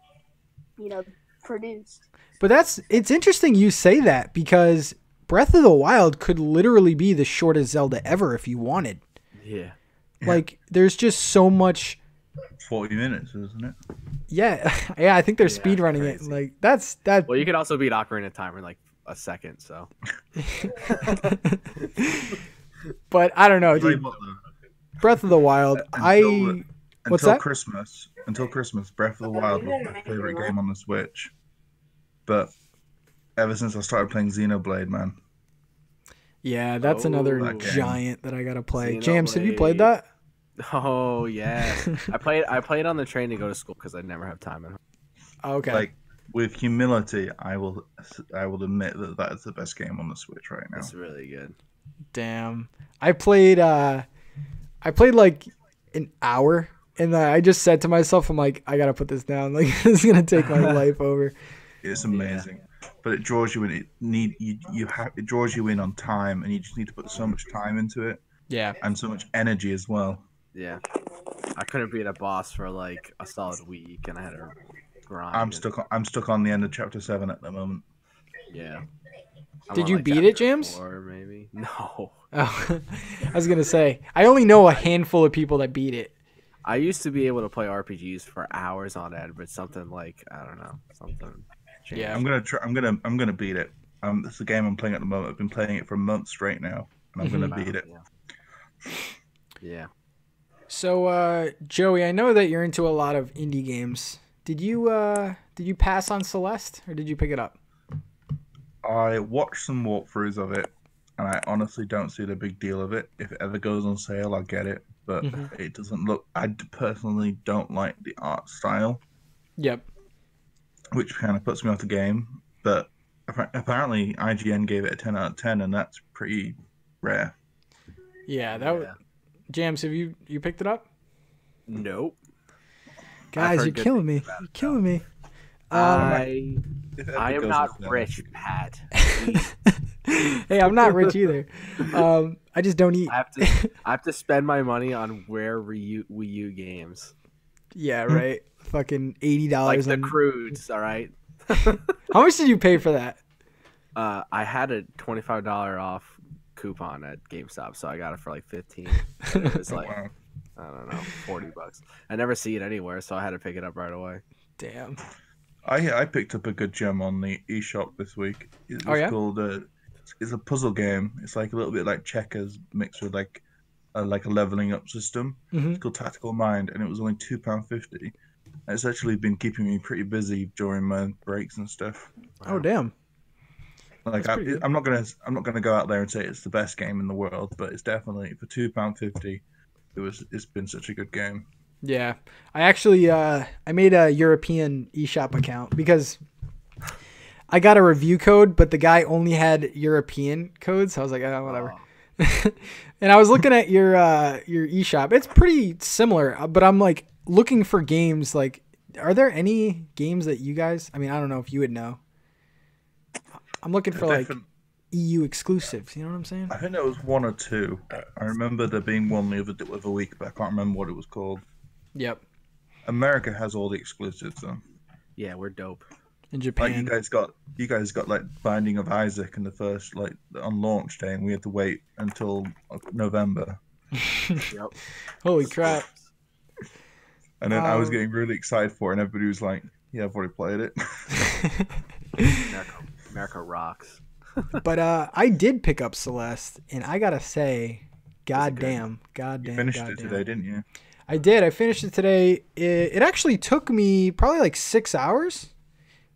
you know, produced. But that's it's interesting you say that because Breath of the Wild could literally be the shortest Zelda ever if you wanted. Yeah. Like there's just so much Forty minutes, isn't it? yeah, yeah, I think they're Yeah, speed running it. Like that's that Well, you could also beat Ocarina of Time in like a second. So but I don't know, dude. Breath of the Wild. I the- What's until that? Christmas, until Christmas, Breath of the Wild was my favorite game on the Switch. But ever since I started playing Xenoblade, man, yeah, that's another Oh, that giant that I gotta play. James, have you played that? Oh yeah, I played. I played on the train to go to school because I never have time at home. Okay. like with humility, I will I will admit that that is the best game on the Switch right now. It's really good. Damn. I played uh I played like an hour and I just said to myself, I'm like, I gotta put this down. Like this is gonna take my life over. It's amazing, but it draws you in. It need you you have it draws you in on time, and you just need to put so much time into it Yeah. and so much energy as well. Yeah, I couldn't beat a boss for like a solid week, and I had to grind. I'm stuck. On, I'm stuck on the end of chapter seven at the moment. Yeah. I'm Did on, you like, beat it, James? Four, maybe. No. Oh, I was gonna say I only know a handful of people that beat it. I used to be able to play RPGs for hours on end, but something like I don't know, something. changed. Yeah. I'm gonna try. I'm gonna. I'm gonna beat it. Um, it's a game I'm playing at the moment. I've been playing it for months straight now, and I'm gonna beat it. Yeah. Yeah. So uh Joey, I know that you're into a lot of indie games. Did you uh did you pass on Celeste or did you pick it up? I watched some walkthroughs of it, and I honestly don't see the big deal of it. If it ever goes on sale, I'll get it. But Mhm. it doesn't look. I personally don't like the art style, Yep. which kind of puts me off the game. But apparently, IGN gave it a 10 out of 10, and that's pretty rare. Yeah, that was Yeah. James, have you you picked it up? Nope. Guys, you're killing me. You're it, killing me. Um, I I am not rich, Pat. hey, I'm not rich either. Um, I just don't eat. I have to I have to spend my money on rare Wii U, Wii U games, Yeah, right. Fucking eighty dollars. like dollars. the Crudes. All right. How much did you pay for that? Uh, I had a twenty five dollar off coupon at GameStop, so I got it for like fifteen. It was like Wow. I don't know, forty bucks. I never see it anywhere, so I had to pick it up right away. Damn. I I picked up a good gem on the eShop this week. It was Oh, yeah? called uh, it's a puzzle game. It's like a little bit like checkers mixed with like a, like a leveling up system. hmm It's called Tactical Mind, and it was only two pound fifty. It's actually been keeping me pretty busy during my breaks and stuff. Oh damn. Like I, I'm not gonna I'm not gonna go out there and say it's the best game in the world, but it's definitely for two pound fifty. It was it's been such a good game. Yeah, I actually uh, I made a European eShop account because I got a review code, but the guy only had European codes. So I was like, oh, whatever. Oh, and I was looking at your uh, your eShop. It's pretty similar, uh, but I'm like looking for games. Like, are there any games that you guys? I mean, I don't know if you would know. I'm looking for like EU exclusives. You know what I'm saying? I think there was one or two. I remember there being one the other the other week, but I can't remember what it was called. Yep. America has all the exclusives though. yeah, we're dope. In Like Japan. you guys got you guys got like Binding of Isaac in the first like on launch day, and we had to wait until November. Yep. Holy crap! And then I was Um, getting really excited for it, and everybody was like, "Yeah, I've already played it." America, America rocks. but uh, I did pick up Celeste, and I gotta say, good? goddamn, goddamn, you finished it goddamn. today, didn't you? I did. I finished it today. It, it actually took me probably like six hours,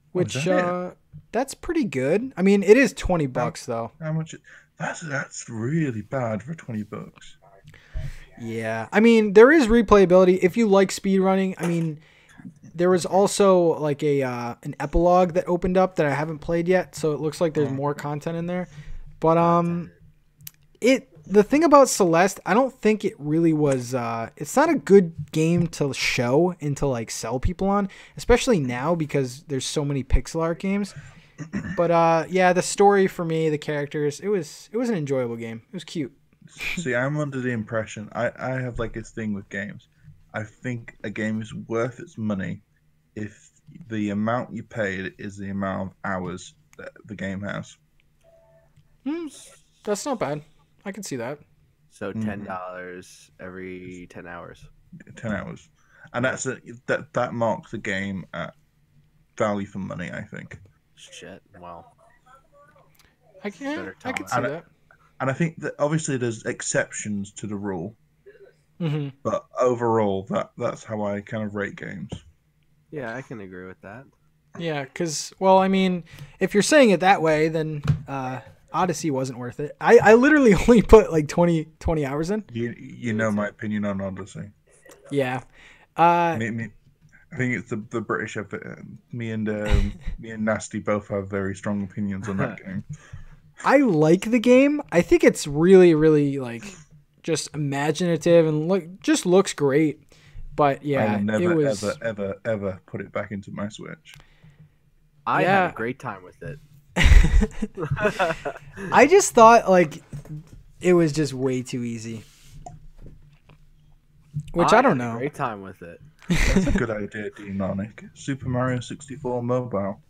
Oh, which that uh, that's pretty good. I mean, it is twenty bucks though. How much? That's that's really bad for twenty bucks. Yeah, I mean, there is replayability if you like speedrunning. I mean, there was also like a uh, an epilogue that opened up that I haven't played yet, so it looks like there's Oh. more content in there. But um, it the thing about Celeste, I don't think it really was. Uh, it's not a good game to show and to like sell people on, especially now because there's so many pixel art games. But uh, yeah, the story for me, the characters, it was it was an enjoyable game. It was cute. See, I'm under the impression I I have like this thing with games. I think a game is worth its money if the amount you paid is the amount of hours that the game has. Hmm, that's not bad. I can see that. So Mhm. ten dollars every ten hours. Ten hours, and that's a, that that marks the game at value for money. I think, Shit. Well, I can. I can see And I- that. and I think that obviously there's exceptions to the rule, hmm but overall, that that's how I kind of rate games. yeah, I can agree with that. Yeah, because well, I mean, if you're saying it that way, then uh, Odyssey wasn't worth it. I, I literally only put like 20, 20 hours in. You you know my opinion on Odyssey. Yeah. Uh, Me, me, I think it's the, the British of it. Me and um, me and Nasty both have very strong opinions on that game. I like the game. I think it's really, really like just imaginative and look just looks great. But I yeah, will never it was. ever ever ever put it back into my Switch. I Yeah. had a great time with it. I just thought like it was just way too easy. Which I, don't had a know. Great time with it. That's a good idea, Demonic. Super Mario 64 mobile.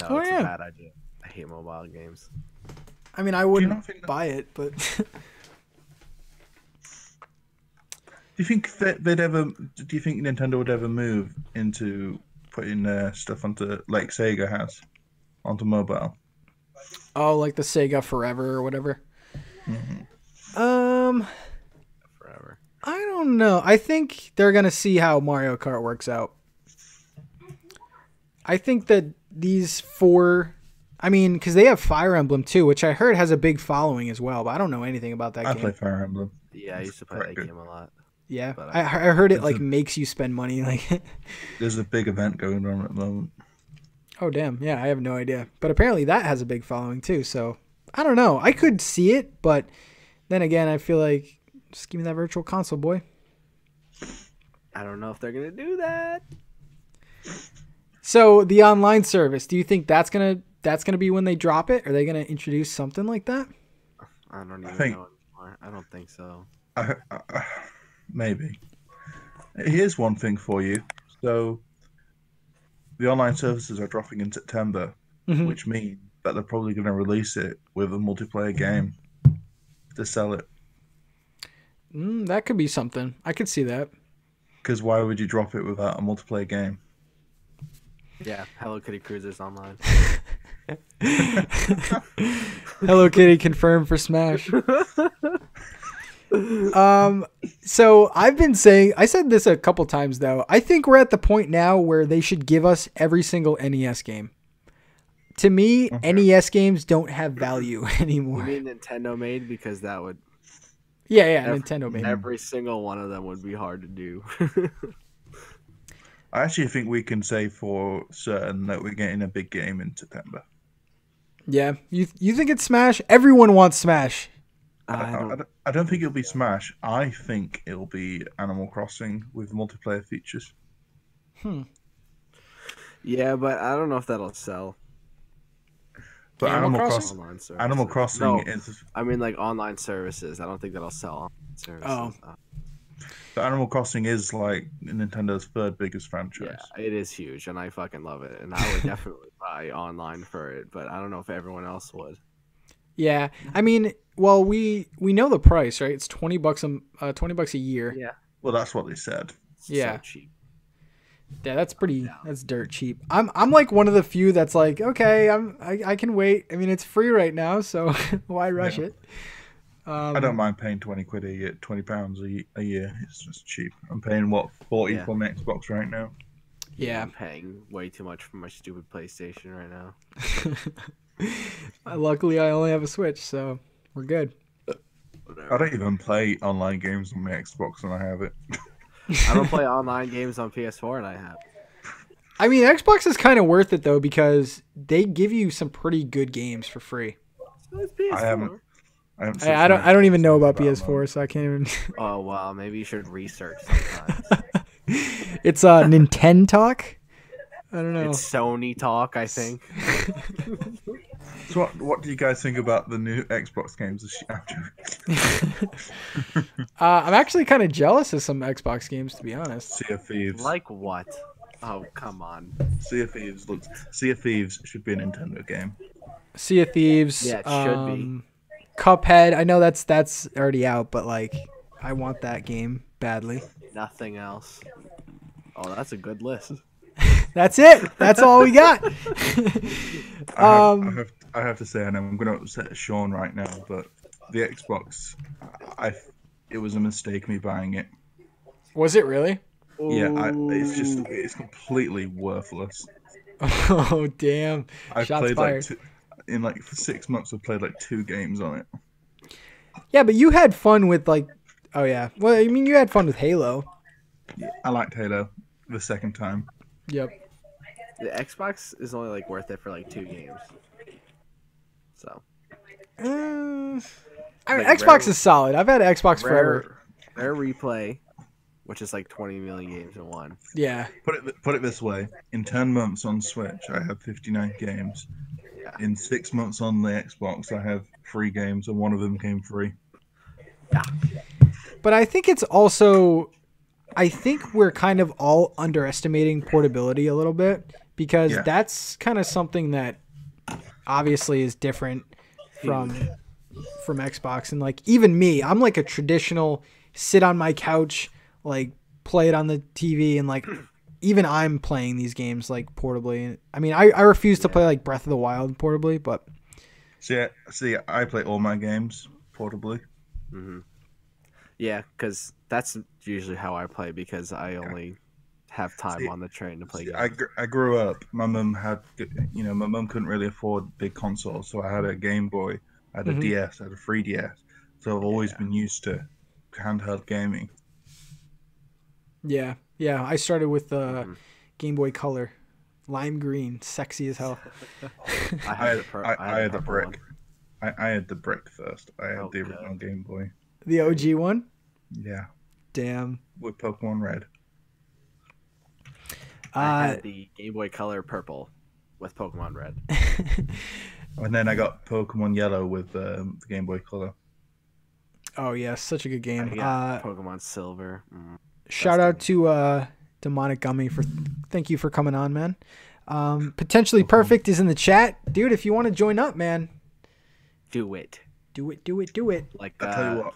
No, Oh, it's yeah. a bad idea. I hate mobile games. I mean, I wouldn't not that, buy it, but Do you think that they'd ever? Do you think Nintendo would ever move into putting uh, stuff onto like Sega has onto mobile? oh, like the Sega Forever or whatever. Mhm. Um, Forever. I don't know. I think they're gonna see how Mario Kart works out. I think that these four, I mean, because they have Fire Emblem too, which I heard has a big following as well, but I don't know anything about that I game. I play Fire Emblem. Yeah, I used to play that good. game a lot. Yeah, but I, I- I heard it like a- makes you spend money. Like, There's a big event going on at the moment. oh damn, yeah, I have no idea. But apparently that has a big following too. So I don't know. I could see it, but then again, I feel like just give me that virtual console, boy. I don't know if they're gonna do that. So the online service, do you think that's gonna that's gonna be when they drop it? Are they gonna introduce something like that? I don't even think- know anymore. I don't think so. I, I, maybe. Here's one thing for you. So, the online services are dropping in September, Mhm. which means that they're probably going to release it with a multiplayer game to sell it. Mm, that could be something. I could see that. Because why would you drop it without a multiplayer game? Yeah, Hello Kitty Kruisers online. Hello Kitty confirmed for Smash. um so I've been saying I said this a couple times though. I think we're at the point now where they should give us every single NES game. To me, Okay. NES games don't have value You anymore. mean Nintendo made because that would Yeah, yeah, Every- Nintendo made. every single one of them would be hard to do. I actually think we can say for certain that we're getting a big game in September. Yeah. You you think it's Smash? Everyone wants Smash. I, don't, don't, I don't think it'll be Smash. I think it'll be Animal Crossing with multiplayer features. Hmm. Yeah, but I don't know if that'll sell. But Animal Animal, Crossing? Crossing. Animal Crossing No, is I mean like online services. I don't think that'll sell services. Oh. But Animal Crossing is like Nintendo's third biggest franchise. yeah, it is huge, and I fucking love it, and I would definitely buy online for it. But I don't know if everyone else would. Yeah. I mean, well, we we know the price, right? It's 20 bucks a uh, 20 bucks a year. Yeah, Well, that's what they said. it's Yeah. so cheap. Yeah, that's pretty. That's dirt cheap. I'm I'm like one of the few that's like, okay, I'm I, I can wait. I mean, it's free right now, so why rush Yeah. it? Um, I don't mind paying twenty quid a year, twenty pounds a, a year. It's just cheap. I'm paying what forty Yeah. for my Xbox right now. Yeah. I'm paying way too much for my stupid PlayStation right now. Luckily, I only have a Switch, so we're good. I don't even play online games on my Xbox, and I have it. I don't play online games on PS4, and I have. I mean, Xbox is kind of worth it though because they give you some pretty good games for free. So it's PS4. I haven't- I, haven't I, I don't I don't even know Xbox about PS4, so I can't even. Oh wow, maybe you should research sometimes. it's uh Nintendo talk. I don't know. it's Sony talk, I think. So what, what do you guys think about the new Xbox games this year? Uh, I'm actually kind of jealous of some Xbox games, to be honest. sea of Thieves. Like what? Oh come on. Sea of Thieves looks. Sea of Thieves should be a Nintendo game. Sea of Thieves. Yeah, it should be. um, Cuphead. I know that's that's already out, but like, I want that game badly. Nothing else. Oh, that's a good list. That's it. That's all we got. I have, Um, I have, I have to say, and I'm going to upset Sean right now, but the Xbox, I, it was a mistake me buying it. Was it really? Yeah, I, it's just, it's completely worthless. Oh damn! I've Shots played fired. like two, in like for six months. I've played like two games on it. Yeah, but you had fun with like. Oh yeah. Well, I mean, you had fun with Halo. Yeah, I liked Halo the second time. Yep. The Xbox is only like worth it for like two games. So Uh, I mean, Like, Xbox rare- is solid. I've had Xbox forever. rare, rare replay, which is like 20 million games in one. Yeah. Put it put it this way: in ten months on Switch, I have 59 games. Yeah. In six months on the Xbox, I have three games, and one of them came free. Yeah. But I think it's also I think we're kind of all underestimating portability a little bit because Yeah. that's kind of something that obviously is different from from Xbox and like even me, I'm like a traditional sit on my couch, like play it on the TV and like even I'm playing these games like portably. I mean, I, I refuse to play like Breath of the Wild portably, but See, I- see, I play all my games portably. hmm Yeah, because that's usually how I play because I only have time See- on the train to play See, games. I, gr- I grew up. My mum had, you know, my mum couldn't really afford big consoles, so I had a Game Boy, I had a Mhm. DS, I had a 3DS. So I've always Yeah. been used to handheld gaming. yeah, yeah. I started with uh, Mhm. Game Boy Color, lime green, sexy as hell. I I had had, the, pur- I, I I had the brick. I, I had the brick first. I had Oh, the God. original Game Boy. The OG one. Yeah, Damn. with Pokemon Red. I Uh, had the Game Boy Color purple with Pokemon Red. And then I got Pokemon Yellow with um, the Game Boy Color. oh yeah, such a good game. Uh, got Pokemon Silver. Mm. shout out to uh, Demonic Gummy for thank you for coming on, man. Um, potentially perfect is in the chat, dude. If you want to join up, man, Do it. do it, do it, do it. Like I tell you uh, what,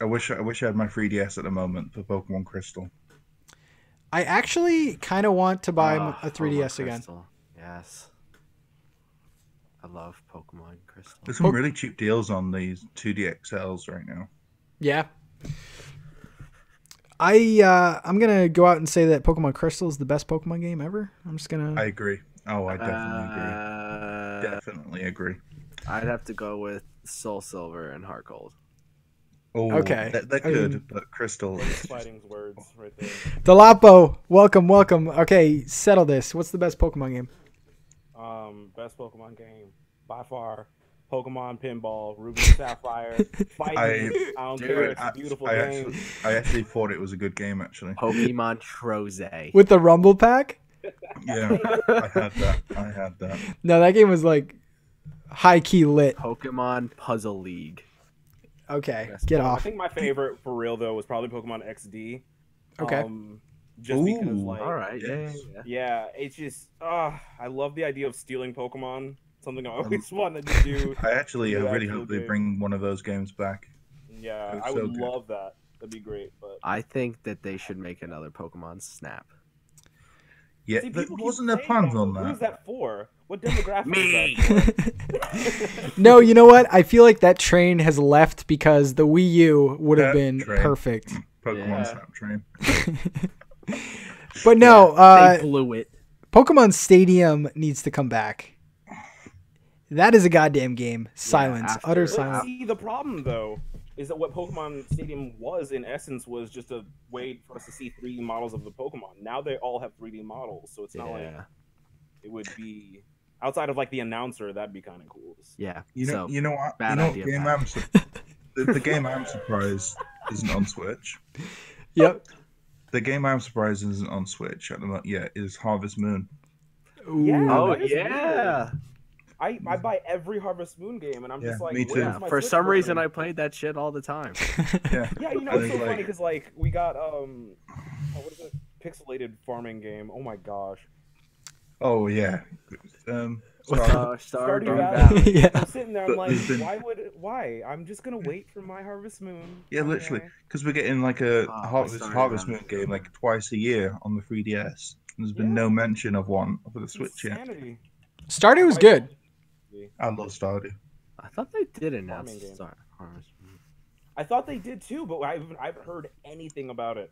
I wish I wish I had my 3DS at the moment for Pokemon Crystal. I actually kind of want to buy ah, a 3DS again. Yes. I love Pokemon Crystal. There's some Poke- really cheap deals on these 2DS XLs right now. Yeah. I uh, I'm gonna go out and say that Pokemon Crystal is the best Pokemon game ever. I'm just gonna. I agree. Oh, I definitely Uh, agree. Definitely agree. I'd have to go with Soul Silver and Heart Gold. Oh, Okay. They're, they're I mean- but Crystal is Fighting's words right there. Delapo, welcome, welcome. Okay, settle this. What's the best Pokemon game? Um, best Pokemon game by far. Pokemon Pinball, Ruby Sapphire, fighting. I, I- don't Dude, care. It's I, a beautiful I game. actually, I actually thought it was a good game. Actually, Pokemon Trozei. With the Rumble Pack? yeah, I had that. I had that. No, that game was like high key lit. Pokemon Puzzle League. Okay, Best get I off. I think my favorite for real though was probably Pokemon XD. Okay. Um, just because like All right. Yeah, yeah, yeah. yeah, it's just uh, I love the idea of stealing Pokemon. Something I Um, always wanted to do. I actually, I really actual hope they bring one of those games back. Yeah, I would good. love that. That'd be great. But I think that they should make another Pokemon Snap. Yeah, See, but people keep wasn't there saying plans that, on but Who's that? that for? What demographic Me. that no, you know what? I feel like that train has left because the Wii U would have been train. perfect. Pokemon Yeah. Snap Train. But no, they uh, blew it. Pokemon Stadium needs to come back. That is a goddamn game. Silence, after- utter But But silence. see, the problem though is that what Pokemon Stadium was in essence was just a way for us to see 3D models of the Pokemon. Now they all have 3D models, so it's not like Yeah. it would be outside of like the announcer. That'd be kind of cool. Yeah. You know, so, you know what? bad You know what idea, game Pat. I'm su- the, the game I'm surprised isn't on Switch. Yep. The game I'm surprised isn't on Switch at the moment. Yeah, is Harvest Moon. Ooh. Yeah. oh that is yeah. I, I buy every Harvest Moon game, and I'm Yeah, just like, me too. Yeah, for Switch some reason, I played that shit all the time. Yeah. Yeah, you know, it's so think, funny because like we got um, oh, what is it? Pixelated farming game. Oh my gosh. Oh yeah. Um. Uh, Star- Stardew Stardew Valley. Valley. yeah. I'm sitting there, I'm But like, been- why would why? I'm just gonna wait for my Harvest Moon. Yeah, Okay. literally, because we're getting like a Oh, Harvest, Harvest Moon game like twice a year on the 3DS. There's been no mention of one for the Switch yet. Insanity. Stardew was good. I love Stardew. I thought they did announce Farming game. Star Harvest Moon. I thought they did too, but I haven't, I haven't heard anything about it.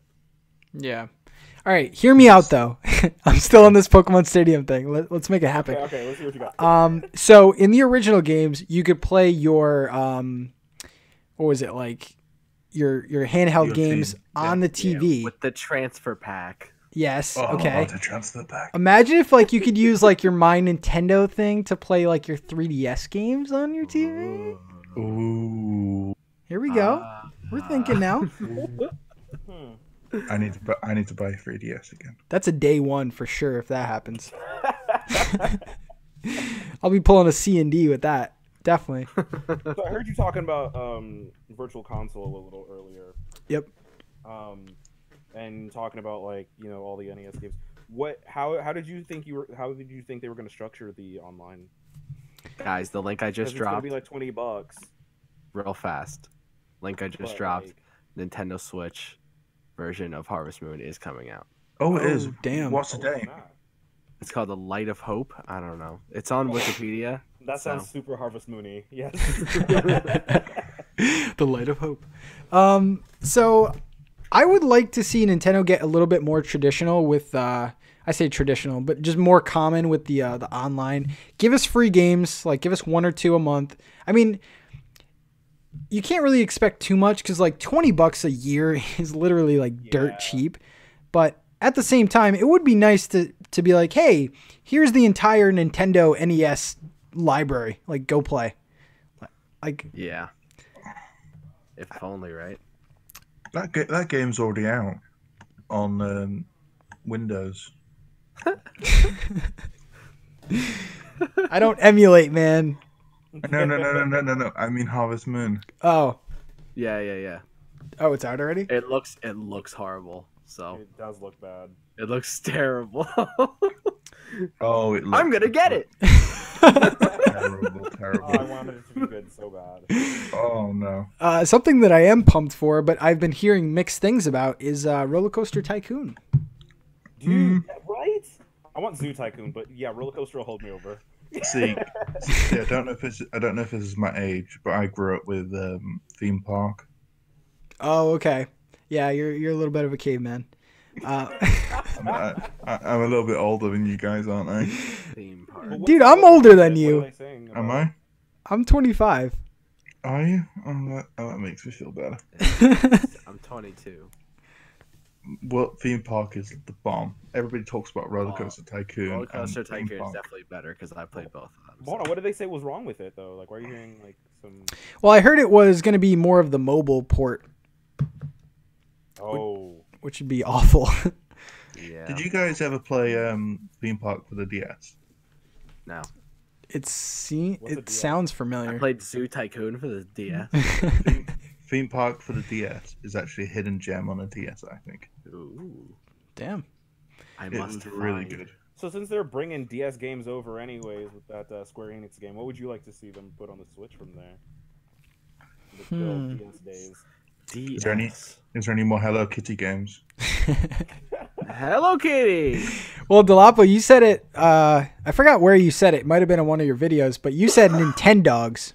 Yeah. All right, hear me out though. I'm still on this Pokemon Stadium thing. Let, let's make it happen. Okay, okay, let's see what you got. Um, so in the original games, you could play your um, what was it like? Your your handheld Your games team, on yeah. the TV. Yeah, with the transfer pack. Yes. Oh, okay. the transfer pack. Imagine if like you could use like your My Nintendo thing to play like your 3DS games on your TV. Ooh. Here we go. Ah, We're thinking now. Hmm. I need to buy. I need to buy 3DS again. That's a day one for sure if that happens. I'll be pulling a C and D with that. Definitely. So I heard you talking about um, Virtual Console a little earlier. Yep. Um, and talking about like you know all the NES games. What? How? How did you think you were? How did you think they were going to structure the online? Guys, the link I just it's gonna dropped be like twenty bucks. real fast. Link I just but, dropped. like, Nintendo Switch version of Harvest Moon is coming out. Oh, it Oh, is. damn. What's oh, the name? nah. It's called The Light of Hope. I don't know. It's on Wikipedia. That sounds So- super Harvest Moony. Yes. the light of hope. Um, so I would like to see Nintendo get a little bit more traditional with uh I say traditional, but just more common with the uh, the online. Give us free games, like give us one or two a month. I mean, you can't really expect too much because like twenty bucks a year is literally like Yeah. dirt cheap. But at the same time, it would be nice to to be like, hey, here's the entire Nintendo NES library. Like, go play. Like, Yeah. If only, right? That ga- that game's already out on um, Windows. I don't emulate, man. No, no, no, no, no, no, no. I mean Harvest Moon. Oh, Yeah, yeah, yeah. oh, it's out already. It looks it looks horrible. So it does look bad. it looks terrible. Oh, it. I'm gonna get it. Terrible, Oh. I wanted it to be good so bad. Oh no. Uh, something that I am pumped for, but I've been hearing mixed things about, is uh, Roller Coaster Tycoon. Dude, right? I want Zoo Tycoon, but yeah, roller coaster will hold me over. See, see, I don't know if it's. I don't know if this is my age, but I grew up with um, theme park. Oh, okay. Yeah, you're you're a little bit of a caveman. Uh, I'm, I, I, I'm a little bit older than you guys, aren't I? Theme park. But what's Dude, I'm older than you. are they saying Am I? I'm 25. Are you? Oh, that, oh, that makes me feel better. I'm 22. Well, theme park is the bomb. Everybody talks about roller Oh, coaster tycoon. Roller Coaster and theme Tycoon is definitely better because I played both of them. Hold on, what did they say was wrong with it though? Like, why are you hearing like some? well, I heard it was going to be more of the mobile port, Oh, which would be awful. Yeah. Did you guys ever play um, theme park for the DS? No. it's see, What's it DS? sounds I played Zoo Tycoon for the DS. Theme park for the DS is actually a hidden gem on a DS, I think. Ooh. Damn. I It must was really good. so since they're bringing DS games over anyways with that uh, Square Enix game, what would you like to see them put on the Switch from there? The Hmm. DS days. DS. there any- Is there any more Hello Kitty games? Hello Kitty. Well, Delapo, you said it. Uh, I forgot where you said it. it. Might have been in one of your videos, but you said Nintendogs.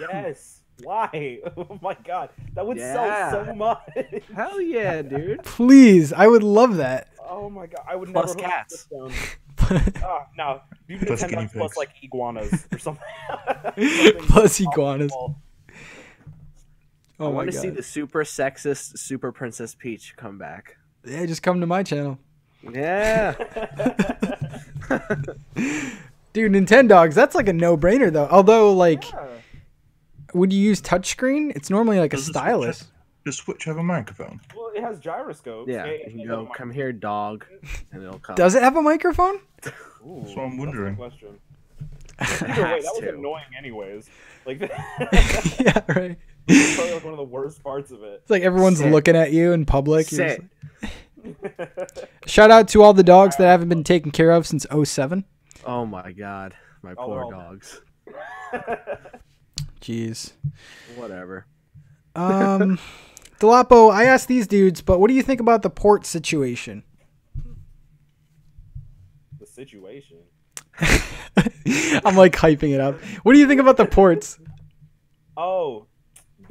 Yes. Why? Oh my god, that would Yeah. sell so much. Hell yeah, dude. Please, I would love that. oh my god, I would Plus never. cats. Put this down. Ah, no, do Plus Nintendo guinea like iguanas or something. Something Plus iguanas. awful. Oh I my want to god. see the super sexist Super Princess Peach come back. Yeah, just come to my channel. Yeah. Dude, Nintendogs, that's like a no-brainer though. Although, like, Yeah. would you use touchscreen? It's normally like a Does the Switch stylus. have- Does Switch have a microphone? Well, it has gyroscope. yeah. It- You can go, come here, dog, and it'll come. Does it have a microphone? Ooh, That's what I'm a good wondering. question. Either way, that was to. annoying, anyways. Like, yeah, right. It's probably like one of the worst parts of it. It's like everyone's Sit. looking at you in public. You're Sit. like- Shout out to all the dogs that haven't been taken care of since 07. Oh my god, my Oh, poor they're dogs. Jeez. Whatever. Um, Delapo, I asked these dudes, but what do you think about the port situation? the situation. I'm like hyping it up. What do you think about the ports? Oh,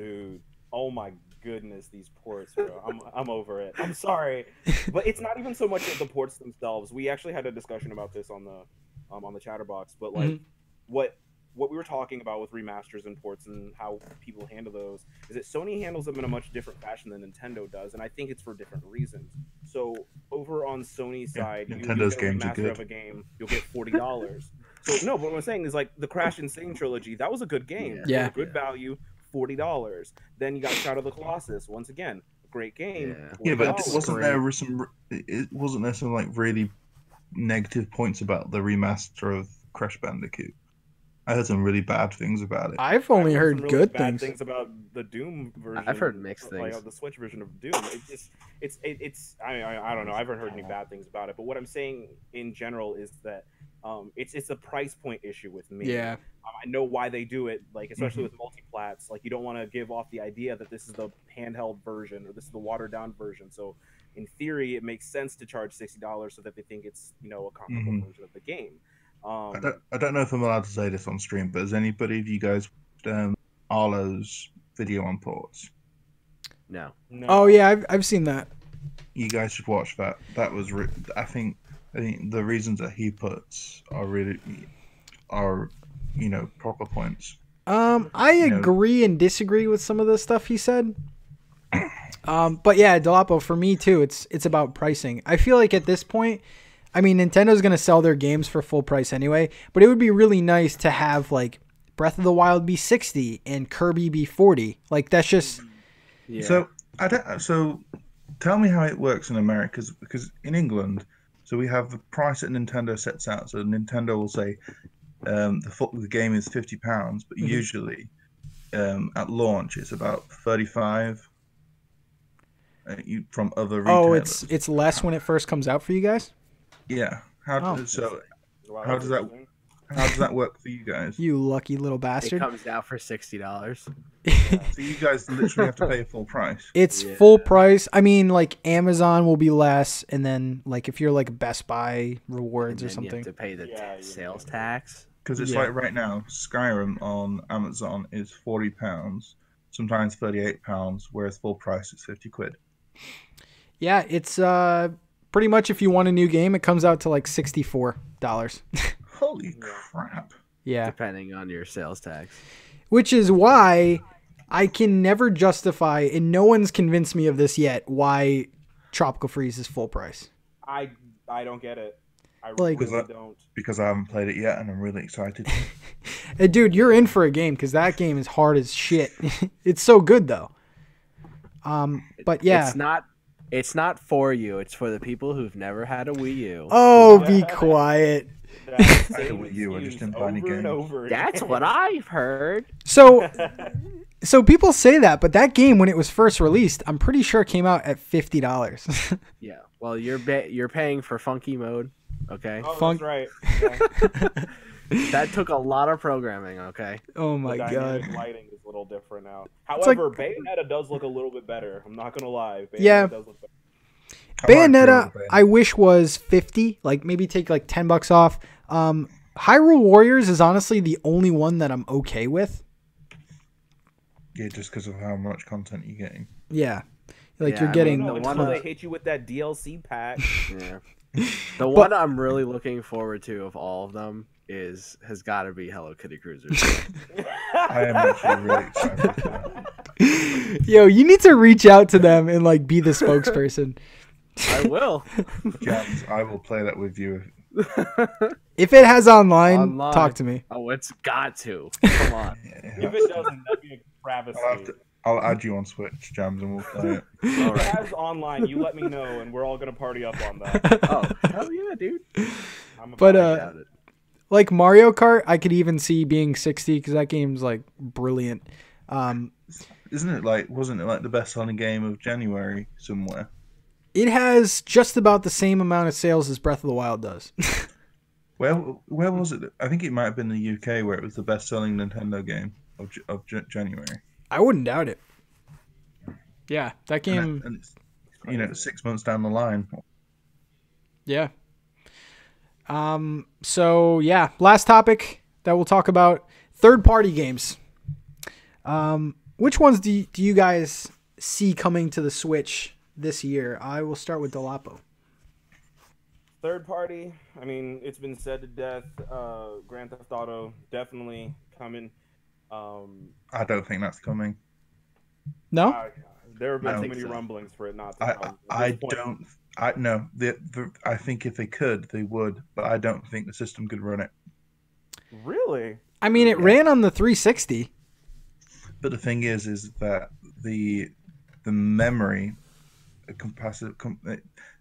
dude. Oh my goodness, these ports, bro. I'm I'm over it. I'm sorry, but it's not even so much the ports themselves. We actually had a discussion about this on the um, on the chatterbox, but like Mhm. what what we were talking about with remasters and ports and how people handle those is that Sony handles them in a much different fashion than Nintendo does, and I think it's for different reasons. So over on Sony's Yeah, side, you Nintendo's get a games are remaster good. of a game, you'll get forty dollars. so no, but what I'm saying is like the Crash N. Sane trilogy, that was a good game. Yeah. It was Yeah. good value, forty dollars. Then you got Shadow of the Colossus, once again, great game. Yeah. Yeah, but That's wasn't great. there some? It wasn't there some like really negative points about the remaster of Crash Bandicoot? I heard some really bad things about it. I've only I've heard some really good bad things. about the Doom version. I've heard mixed like, things. the Switch version of Doom. It just, it's, it, it's. I, I, I don't know. I haven't heard any bad things about it. But what I'm saying in general is that um, it's, it's a price point issue with me. Yeah. Um, I know why they do it, like especially Mhm. with multiplats. Like you don't want to give off the idea that this is the handheld version or this is the watered down version. So in theory, it makes sense to charge sixty dollars so that they think it's you know a comparable Mhm. version of the game. Um, I don't, I don't know if I'm allowed to say this on stream, but has anybody of you guys watched um, Arlo's video on ports? No. no. Oh yeah, I've I've seen that. You guys should watch that. That was, re- I think, I think the reasons that he puts are really, are, you know, proper points. Um, I know- agree and disagree with some of the stuff he said. Um, but yeah, Delapo, for me too, it's it's about pricing. I feel like at this point, I mean, Nintendo's gonna sell their games for full price anyway. But it would be really nice to have like Breath of the Wild be sixty and Kirby be forty. Like that's just Yeah. So I don't. So tell me how it works in America, because in England, so we have the price that Nintendo sets out. So Nintendo will say um, the full, the game is fifty pounds, but Mhm. usually um, at launch it's about thirty five. Uh, you, from other retailers. oh, it's it's less when it first comes out for you guys. yeah. How Oh. does so? How does that- interesting. How does that work for you guys? You lucky little bastard. it comes out for sixty dollars. So you guys literally have to pay full price. It's Yeah. full price. I mean, like Amazon will be less, and then like if you're like Best Buy rewards or You something. have to pay the Yeah, ta- you sales tax. Because it's Yeah. like right now, Skyrim on Amazon is forty pounds, sometimes thirty-eight pounds, whereas full price is fifty quid. Yeah, it's uh pretty much if you want a new game, it comes out to like sixty four dollars. Holy Yeah. crap! yeah, depending on your sales tax. which is why I can never justify, and no one's convinced me of this yet, why Tropical Freeze is full price. I I don't get it. I Like- really don't. Because I haven't played it yet, and I'm really excited. Dude, you're in for a game because that game is hard as shit. it's so good though. Um, but yeah. It's not. It's not for you. It's for the people who've never had a Wii U. Oh, be quiet. That I same with you, I just didn't buy any over and games. over That's what I've heard. So, so people say that, but that game when it was first released, I'm pretty sure came out at fifty dollars. Yeah. Well, you're ba- you're paying for funky mode. Okay. Oh, Funk- that's right. Yeah. That took a lot of programming. Okay. oh my the god. lighting is a little different now. It's like- However, Bayonetta does look a little bit better. I'm not gonna lie. Bayonetta Yeah. Does look better. I like Bayonetta, Bayonetta. I wish was fifty. Like maybe take like ten bucks off. Um, Hyrule Warriors is honestly the only one that I'm okay with. yeah, just because of how much content you're getting. Yeah, like Yeah, you're I getting. mean, No, the one, they hit you with that DLC pack. Yeah. The one I'm really looking forward to of all of them is has got to be Hello Kitty Kruisers. I am actually really excited for that. Yo, you need to reach out to them and like be the spokesperson. I will. Jams, I will play that with you. If it has online, Online. talk to me. Oh, it's got to. Come on. Yeah, if it doesn't, that'd be a travesty. I'll, have to, I'll add you on Switch, Jams, and we'll play it. All If it has online, you let me know, and we're all gonna party up on that. Oh, hell yeah, dude. I'm But, about uh, it. like Mario Kart, I could even see being 60 because that game's like brilliant. Um, Isn't it like? Wasn't it like the best-selling game of January somewhere? It has just about the same amount of sales as Breath of the Wild does. Where where was it? I think it might have been the UK where it was the best-selling Nintendo game of of January. I wouldn't doubt it. Yeah, that And, game. it- and it's you know six months down the line. Yeah. Um. So yeah, last topic that we'll talk about: third-party games. Um, which ones do you, do you guys see coming to the Switch this year? I will start with Delapo. Third party. I mean, it's been said to death. Uh, Grand Theft Auto definitely coming. Um, I don't think that's coming. No. I, there have been too many so. rumblings for it not to I come. I, I don't. I no. The, the I think if they could, they would, but I don't think the system could run it. Really? I mean, it Yeah. ran on the 360. But the thing is, is that the the memory, a capacitive, com,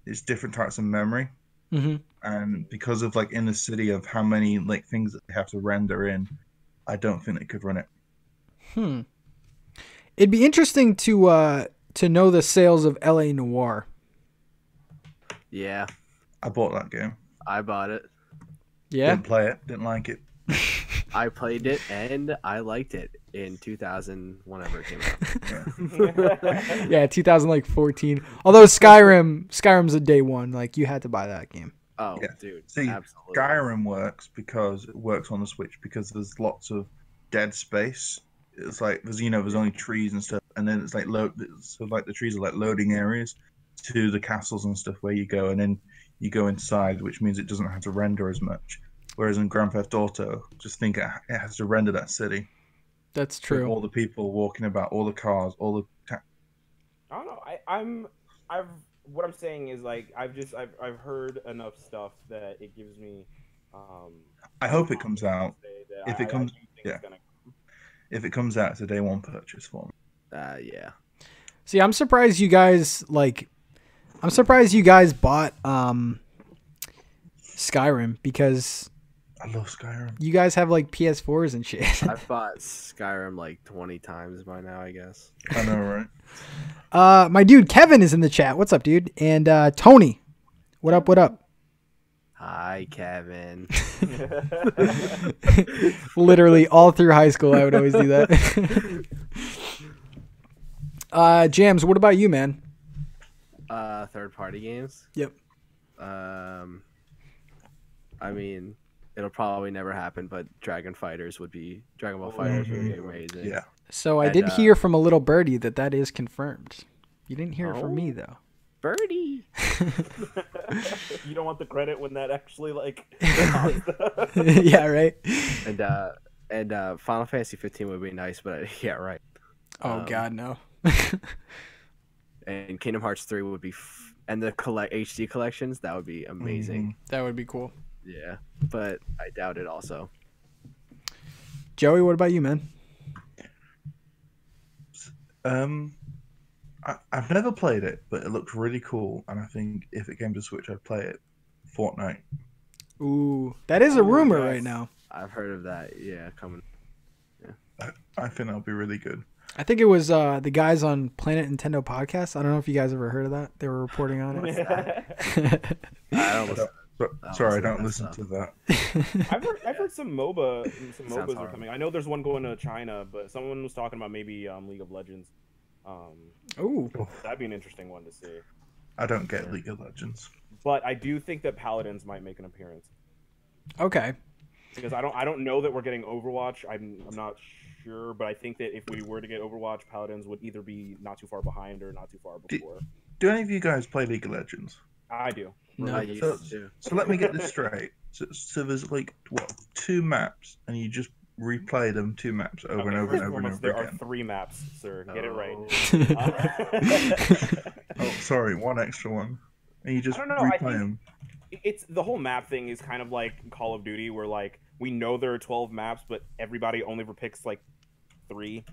it's different types of memory, Mm-hmm. and because of like in the city of how many like things that they have to render in, I don't think they could run it. Hmm. It'd be interesting to uh to know the sales of L.A. Noire. Yeah, I bought that game. I bought it. Yeah. Didn't play it. Didn't like it. I played it and I liked it in 2000, whenever it came out. yeah, 2014. Although Skyrim, Skyrim's a day one. Like you had to buy that game. Oh, Yeah. dude, See, absolutely. Skyrim works because it works on the Switch because there's lots of dead space. It's like there's you know there's only trees and stuff, and then it's like load so like the trees are like loading areas to the castles and stuff where you go, and then you go inside, which means it doesn't have to render as much. Whereas in Grand Theft Auto, just think it it has to render that city. That's true. All the people walking about, all the cars, all the ta- I don't know. I, I'm. I've. What I'm saying is like I've just I've I've heard enough stuff that it gives me. Um, I hope it comes out. to say that If it I- I comes- do yeah. gonna- If it comes out, it's a day one purchase for me. Uh, yeah. See, I'm surprised you guys like. I'm surprised you guys bought um Skyrim because I love Skyrim. you guys have like PS4s and shit. I've bought Skyrim like 20 times by now, I guess. I know, right? Uh, my dude Kevin is in the chat. What's up, dude? And uh, Tony, what up? What up? Hi, Kevin. Literally all through high school, I would always do that. uh, Jams, what about you, man? Uh, third party games? Yep. Um, I mean, it'll probably never happen, but Dragon Fighters would be Dragon Ball Fighters would be amazing. Yeah. So I And, did uh, hear from a little birdie that that is confirmed. You didn't hear it from Oh. me though. Birdie. you don't want the credit when that actually like. yeah, right. And uh, and uh, Final Fantasy 15 would be nice, but yeah, right. Oh Um, God, no. And Kingdom Hearts 3 would be, f- and the collect HD collections that would be amazing. that would be cool. Yeah, but I doubt it. Also, Joey, what about you, man? Um, I, I've never played it, but it looks really cool, and I think if it came to Switch, I'd play it. Fortnite. Ooh, that is a Ooh, rumor yes. right now. I've heard of that. Yeah, coming. Yeah. I think that'll be really good. I think it was uh, the guys on Planet Nintendo podcast. I don't know if you guys ever heard of that. They were reporting on it. I don't listen. Sorry, I don't listen stuff. to that. I've heard, I've heard some MOBA, some Sounds MOBAs are horrible. coming. I know there's one going to China, but someone was talking about maybe um, League of Legends. Um, Ooh, that'd be an interesting one to see. I don't get League of Legends. But I do think that Paladins might make an appearance okay. because I don't I don't know that we're getting Overwatch. I'm I'm not sure, but I think that if we were to get Overwatch, Paladins would either be not too far behind or not too far Do- before. Do any of you guys play League of Legends? I do. No. I Really used good. to. So let me get this straight. So, so there's like what two maps, and you just replay them two maps over and over and over and foremost, over there again. are three maps, sir. Get it right. Oh. Sorry, one extra one, and you just I don't know, I replay think- them. it's the whole map thing is kind of like Call of Duty, where like we know there are twelve maps, but everybody only ever picks like three.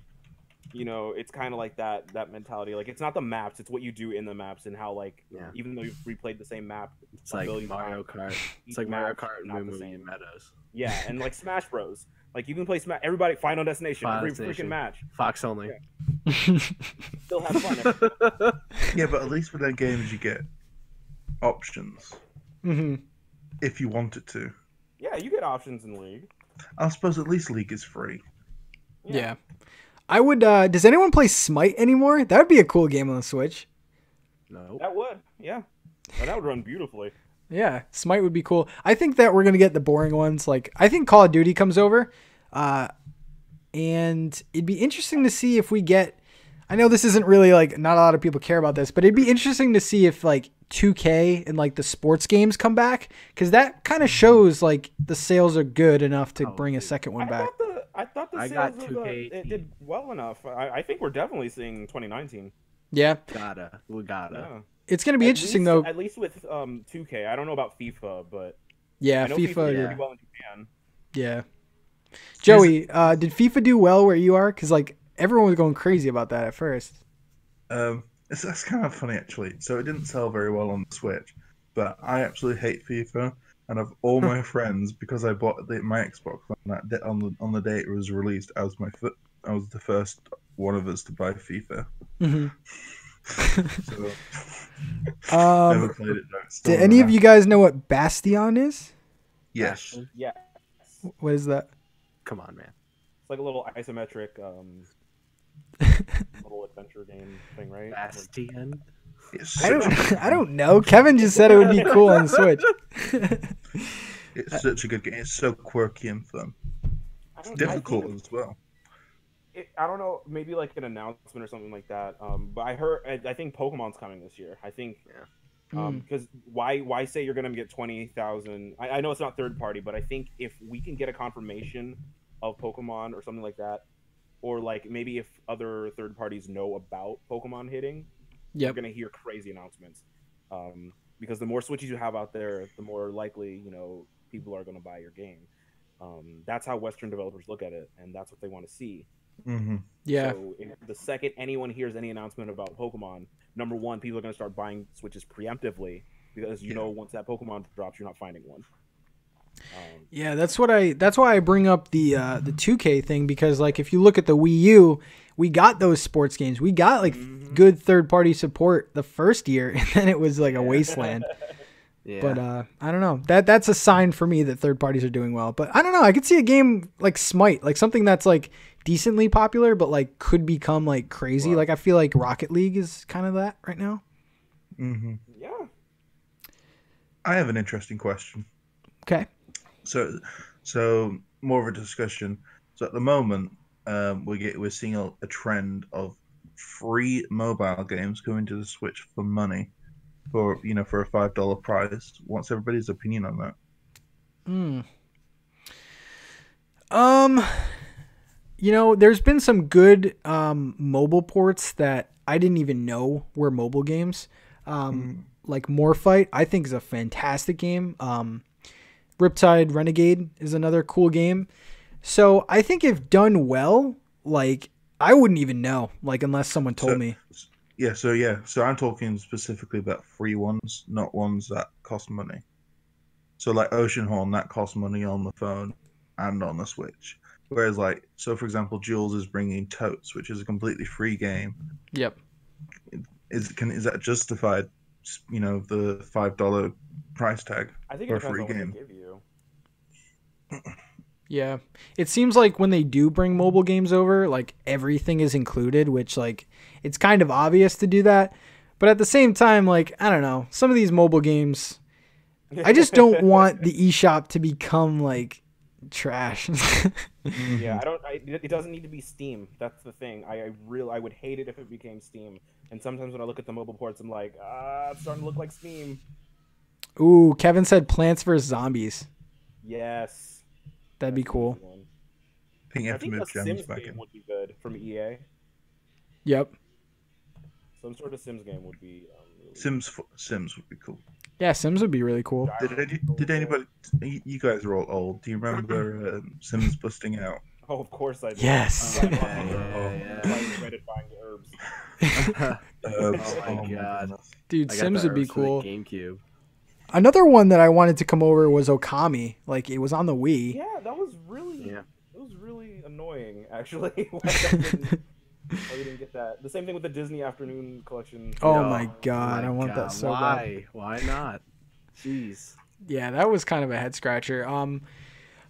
You know, it's kind of like that that mentality. Like it's not the maps, it's what you do in the maps and how like Yeah. even though you've replayed the same map, It's like Mario map. Kart. It's each like Mario Kart and not Moo the same. Meadows. Yeah, and like Smash Bros. Like you can play Smash. Everybody, Final Destination, Final every Destination. freaking match. Fox only. Still have fun. Yeah, but at least with their games you get options hmm if you wanted to. yeah, you get options in League. I suppose at least League is free. Yeah. I would. uh Does anyone play Smite anymore? That would be a cool game on the Switch. no. That would, yeah. And that would run beautifully. Yeah, Smite would be cool. I think that we're gonna get the boring ones. Like I think Call of Duty comes over, uh, and it'd be interesting to see if we get. I know this isn't really like not a lot of people care about this, but it'd be interesting to see if like 2K and like the sports games come back because that kind of shows like the sales are good enough to Oh, bring a dude. second I one back. thought the I thought the I sales got of, uh, 2K it did well enough. I, I think we're definitely seeing 2019. Yeah, Gotta. We gotta. Yeah. it's gonna be At interesting least- though. At least with um 2K. I don't know about FIFA, but Yeah, I know FIFA. FIFA did yeah. well in Japan. Yeah. Joey, uh, did FIFA do well where you are? Because like everyone was going crazy about that at first. Um, it's that's kind of funny actually. So it didn't sell very well on the Switch, but I absolutely hate FIFA. And of all my friends, because I bought the, my Xbox on that day, on the on the day it was released, I was my fir- I was the first one of us to buy FIFA. hmm So never Um, played it. though. It's still did any of you guys know what Bastion is? Yes. Yeah. What is that? Come on, man. It's like a little isometric um little adventure game thing, right? Bastion. I don't. I don't know. Kevin just said it would be cool on Switch. it's such a good game. It's so quirky and fun. It's difficult think- as well. it, I don't know, maybe like an announcement or something like that. Um, but I heard, I, I think Pokemon's coming this year. I think, Hmm. um, because why, why say you're gonna get twenty thousand? I, I know it's not third party, but I think if we can get a confirmation of Pokemon or something like that, or like maybe if other third parties know about Pokemon hitting, you're gonna hear crazy announcements. Um, because the more switches you have out there, the more likely you know people are gonna buy your game. Um, that's how Western developers look at it, and that's what they want to see. hmm Yeah. So if the second anyone hears any announcement about Pokemon, number one, people are going to start buying Switches preemptively because you Yeah. know once that Pokemon drops, you're not finding one. Um, Yeah, that's what I. That's why I bring up the uh, the 2K thing because like if you look at the Wii U, we got those sports games. We got like Mhm. good third party support the first year, and then it was like a wasteland. Yeah. But uh, I don't know. That that's a sign for me that third parties are doing well. But I don't know. I could see a game like Smite, like something that's like decently popular, but like could become like crazy. Well- like I feel like Rocket League is kind of that right now. hmm yeah, I have an interesting question. Okay. So, so more of a discussion. So at the moment, um, we get we're seeing a, a trend of free mobile games coming to the Switch for money, for you know for a five dollar price. What's everybody's opinion on that? Hmm. Um, you know, there's been some good um mobile ports that I didn't even know were mobile games. Um, like Morphite, I think is a fantastic game. Um, Riptide Renegade is another cool game. So I think if done well, like I wouldn't even know, like unless someone told So- me. Yeah. So yeah. So I'm talking specifically about free ones, not ones that cost money. So like Oceanhorn, that costs money on the phone and on the Switch. Whereas like, so for example, Jools is bringing Totes, which is a completely free game. Yep. is can is that justified? You know, the five dollar price tag. I think For a depends free on what game. they give you. Yeah. It seems like when they do bring mobile games over, like everything is included, which like it's kind of obvious to do that. But at the same time, like, I don't know, some of these mobile games I just don't want the eShop to become like trash. Yeah, I don't. I, it it doesn't need to be Steam. That's the thing. I, I real I would hate it if it became Steam. And sometimes when I look at the mobile ports, I'm like, ah, it's starting to look like Steam. Ooh, Kevin said Plants vs Zombies. Yes, That'd be that's an cool. easy one. I think you I have to think a move gems Sims back game in. would be good from EA. Yep. Some sort of Sims game would be. Um, really Sims f- Sims would be cool. Yeah, Sims would be really cool. Did did anybody? You you guys are all old. Do you remember um, Sims busting out? Oh, of course I did. Yes. Oh, Yeah, yeah, I regretted buying the Urbz. yeah. Urbz, Oh my God. Dude, Sims would be Urbz for the cool. GameCube. Another one that I wanted to come over was Okami. Like it was on the Wii. Yeah, that was really. Yeah. It was really annoying, actually. why I didn't- we didn't get that. The same thing with the Disney Afternoon Collection. Oh Yo, my god, my I want God, that so bad. Why? Why not? Jeez. Yeah, that was kind of a head scratcher. Um,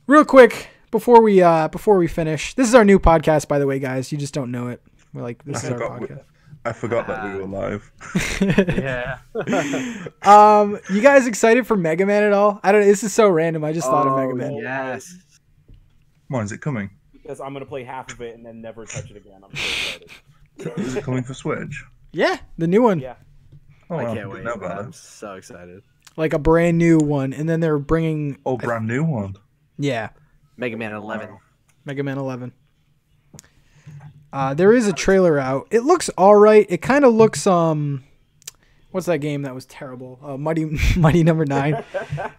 real quick before we uh before we finish, this is our new podcast, by the way, guys. You just don't know it. We're like, this is our forgot we- podcast. I forgot that we were live. Yeah. um, you guys excited for Mega Man at all? I don't. Know. This is so random. I just thought of Mega Oh, Man. Yes. When is it coming? Because I'm gonna play half of it and then never touch it again. I'm so excited. Is it coming for Switch? Yeah, the new one, Yeah. Oh, I can't didn't wait. know about I'm so excited. like a brand new one, and then they're bringing. Oh, brand new one. Yeah, Mega Man 11. Mega Man 11. Uh, there is a trailer out. It looks all right. It kind of looks um, what's that game that was terrible? Uh, Mighty Mighty Number Nine.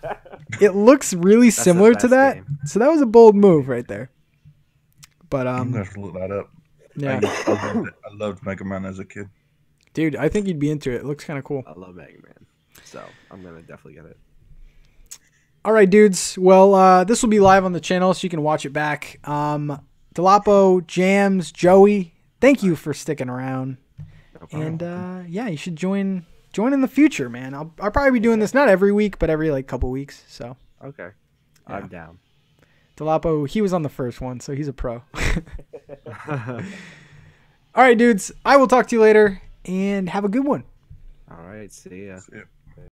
it looks really the similar to that. game. So that was a bold move right there. But I'm um, gonna have to look that up. yeah, I, I, loved. I loved Mega Man as a kid. dude, I think you'd be into it. It looks kind of cool. I love Mega Man. So I'm going to definitely get it. All right, dudes. Well, uh, this will be live on the channel, so you can watch it back. Um, Delapo, Jams, Joey, thank you for sticking around. No. And uh, yeah, you should join join in the future, man. I'll I'll probably be doing this not every week, but every like couple weeks. So okay. Yeah. I'm down. Delapo, he was on the first one, so he's a pro. All right, dudes. I will talk to you later, and have a good one. All right. See ya. So, yeah.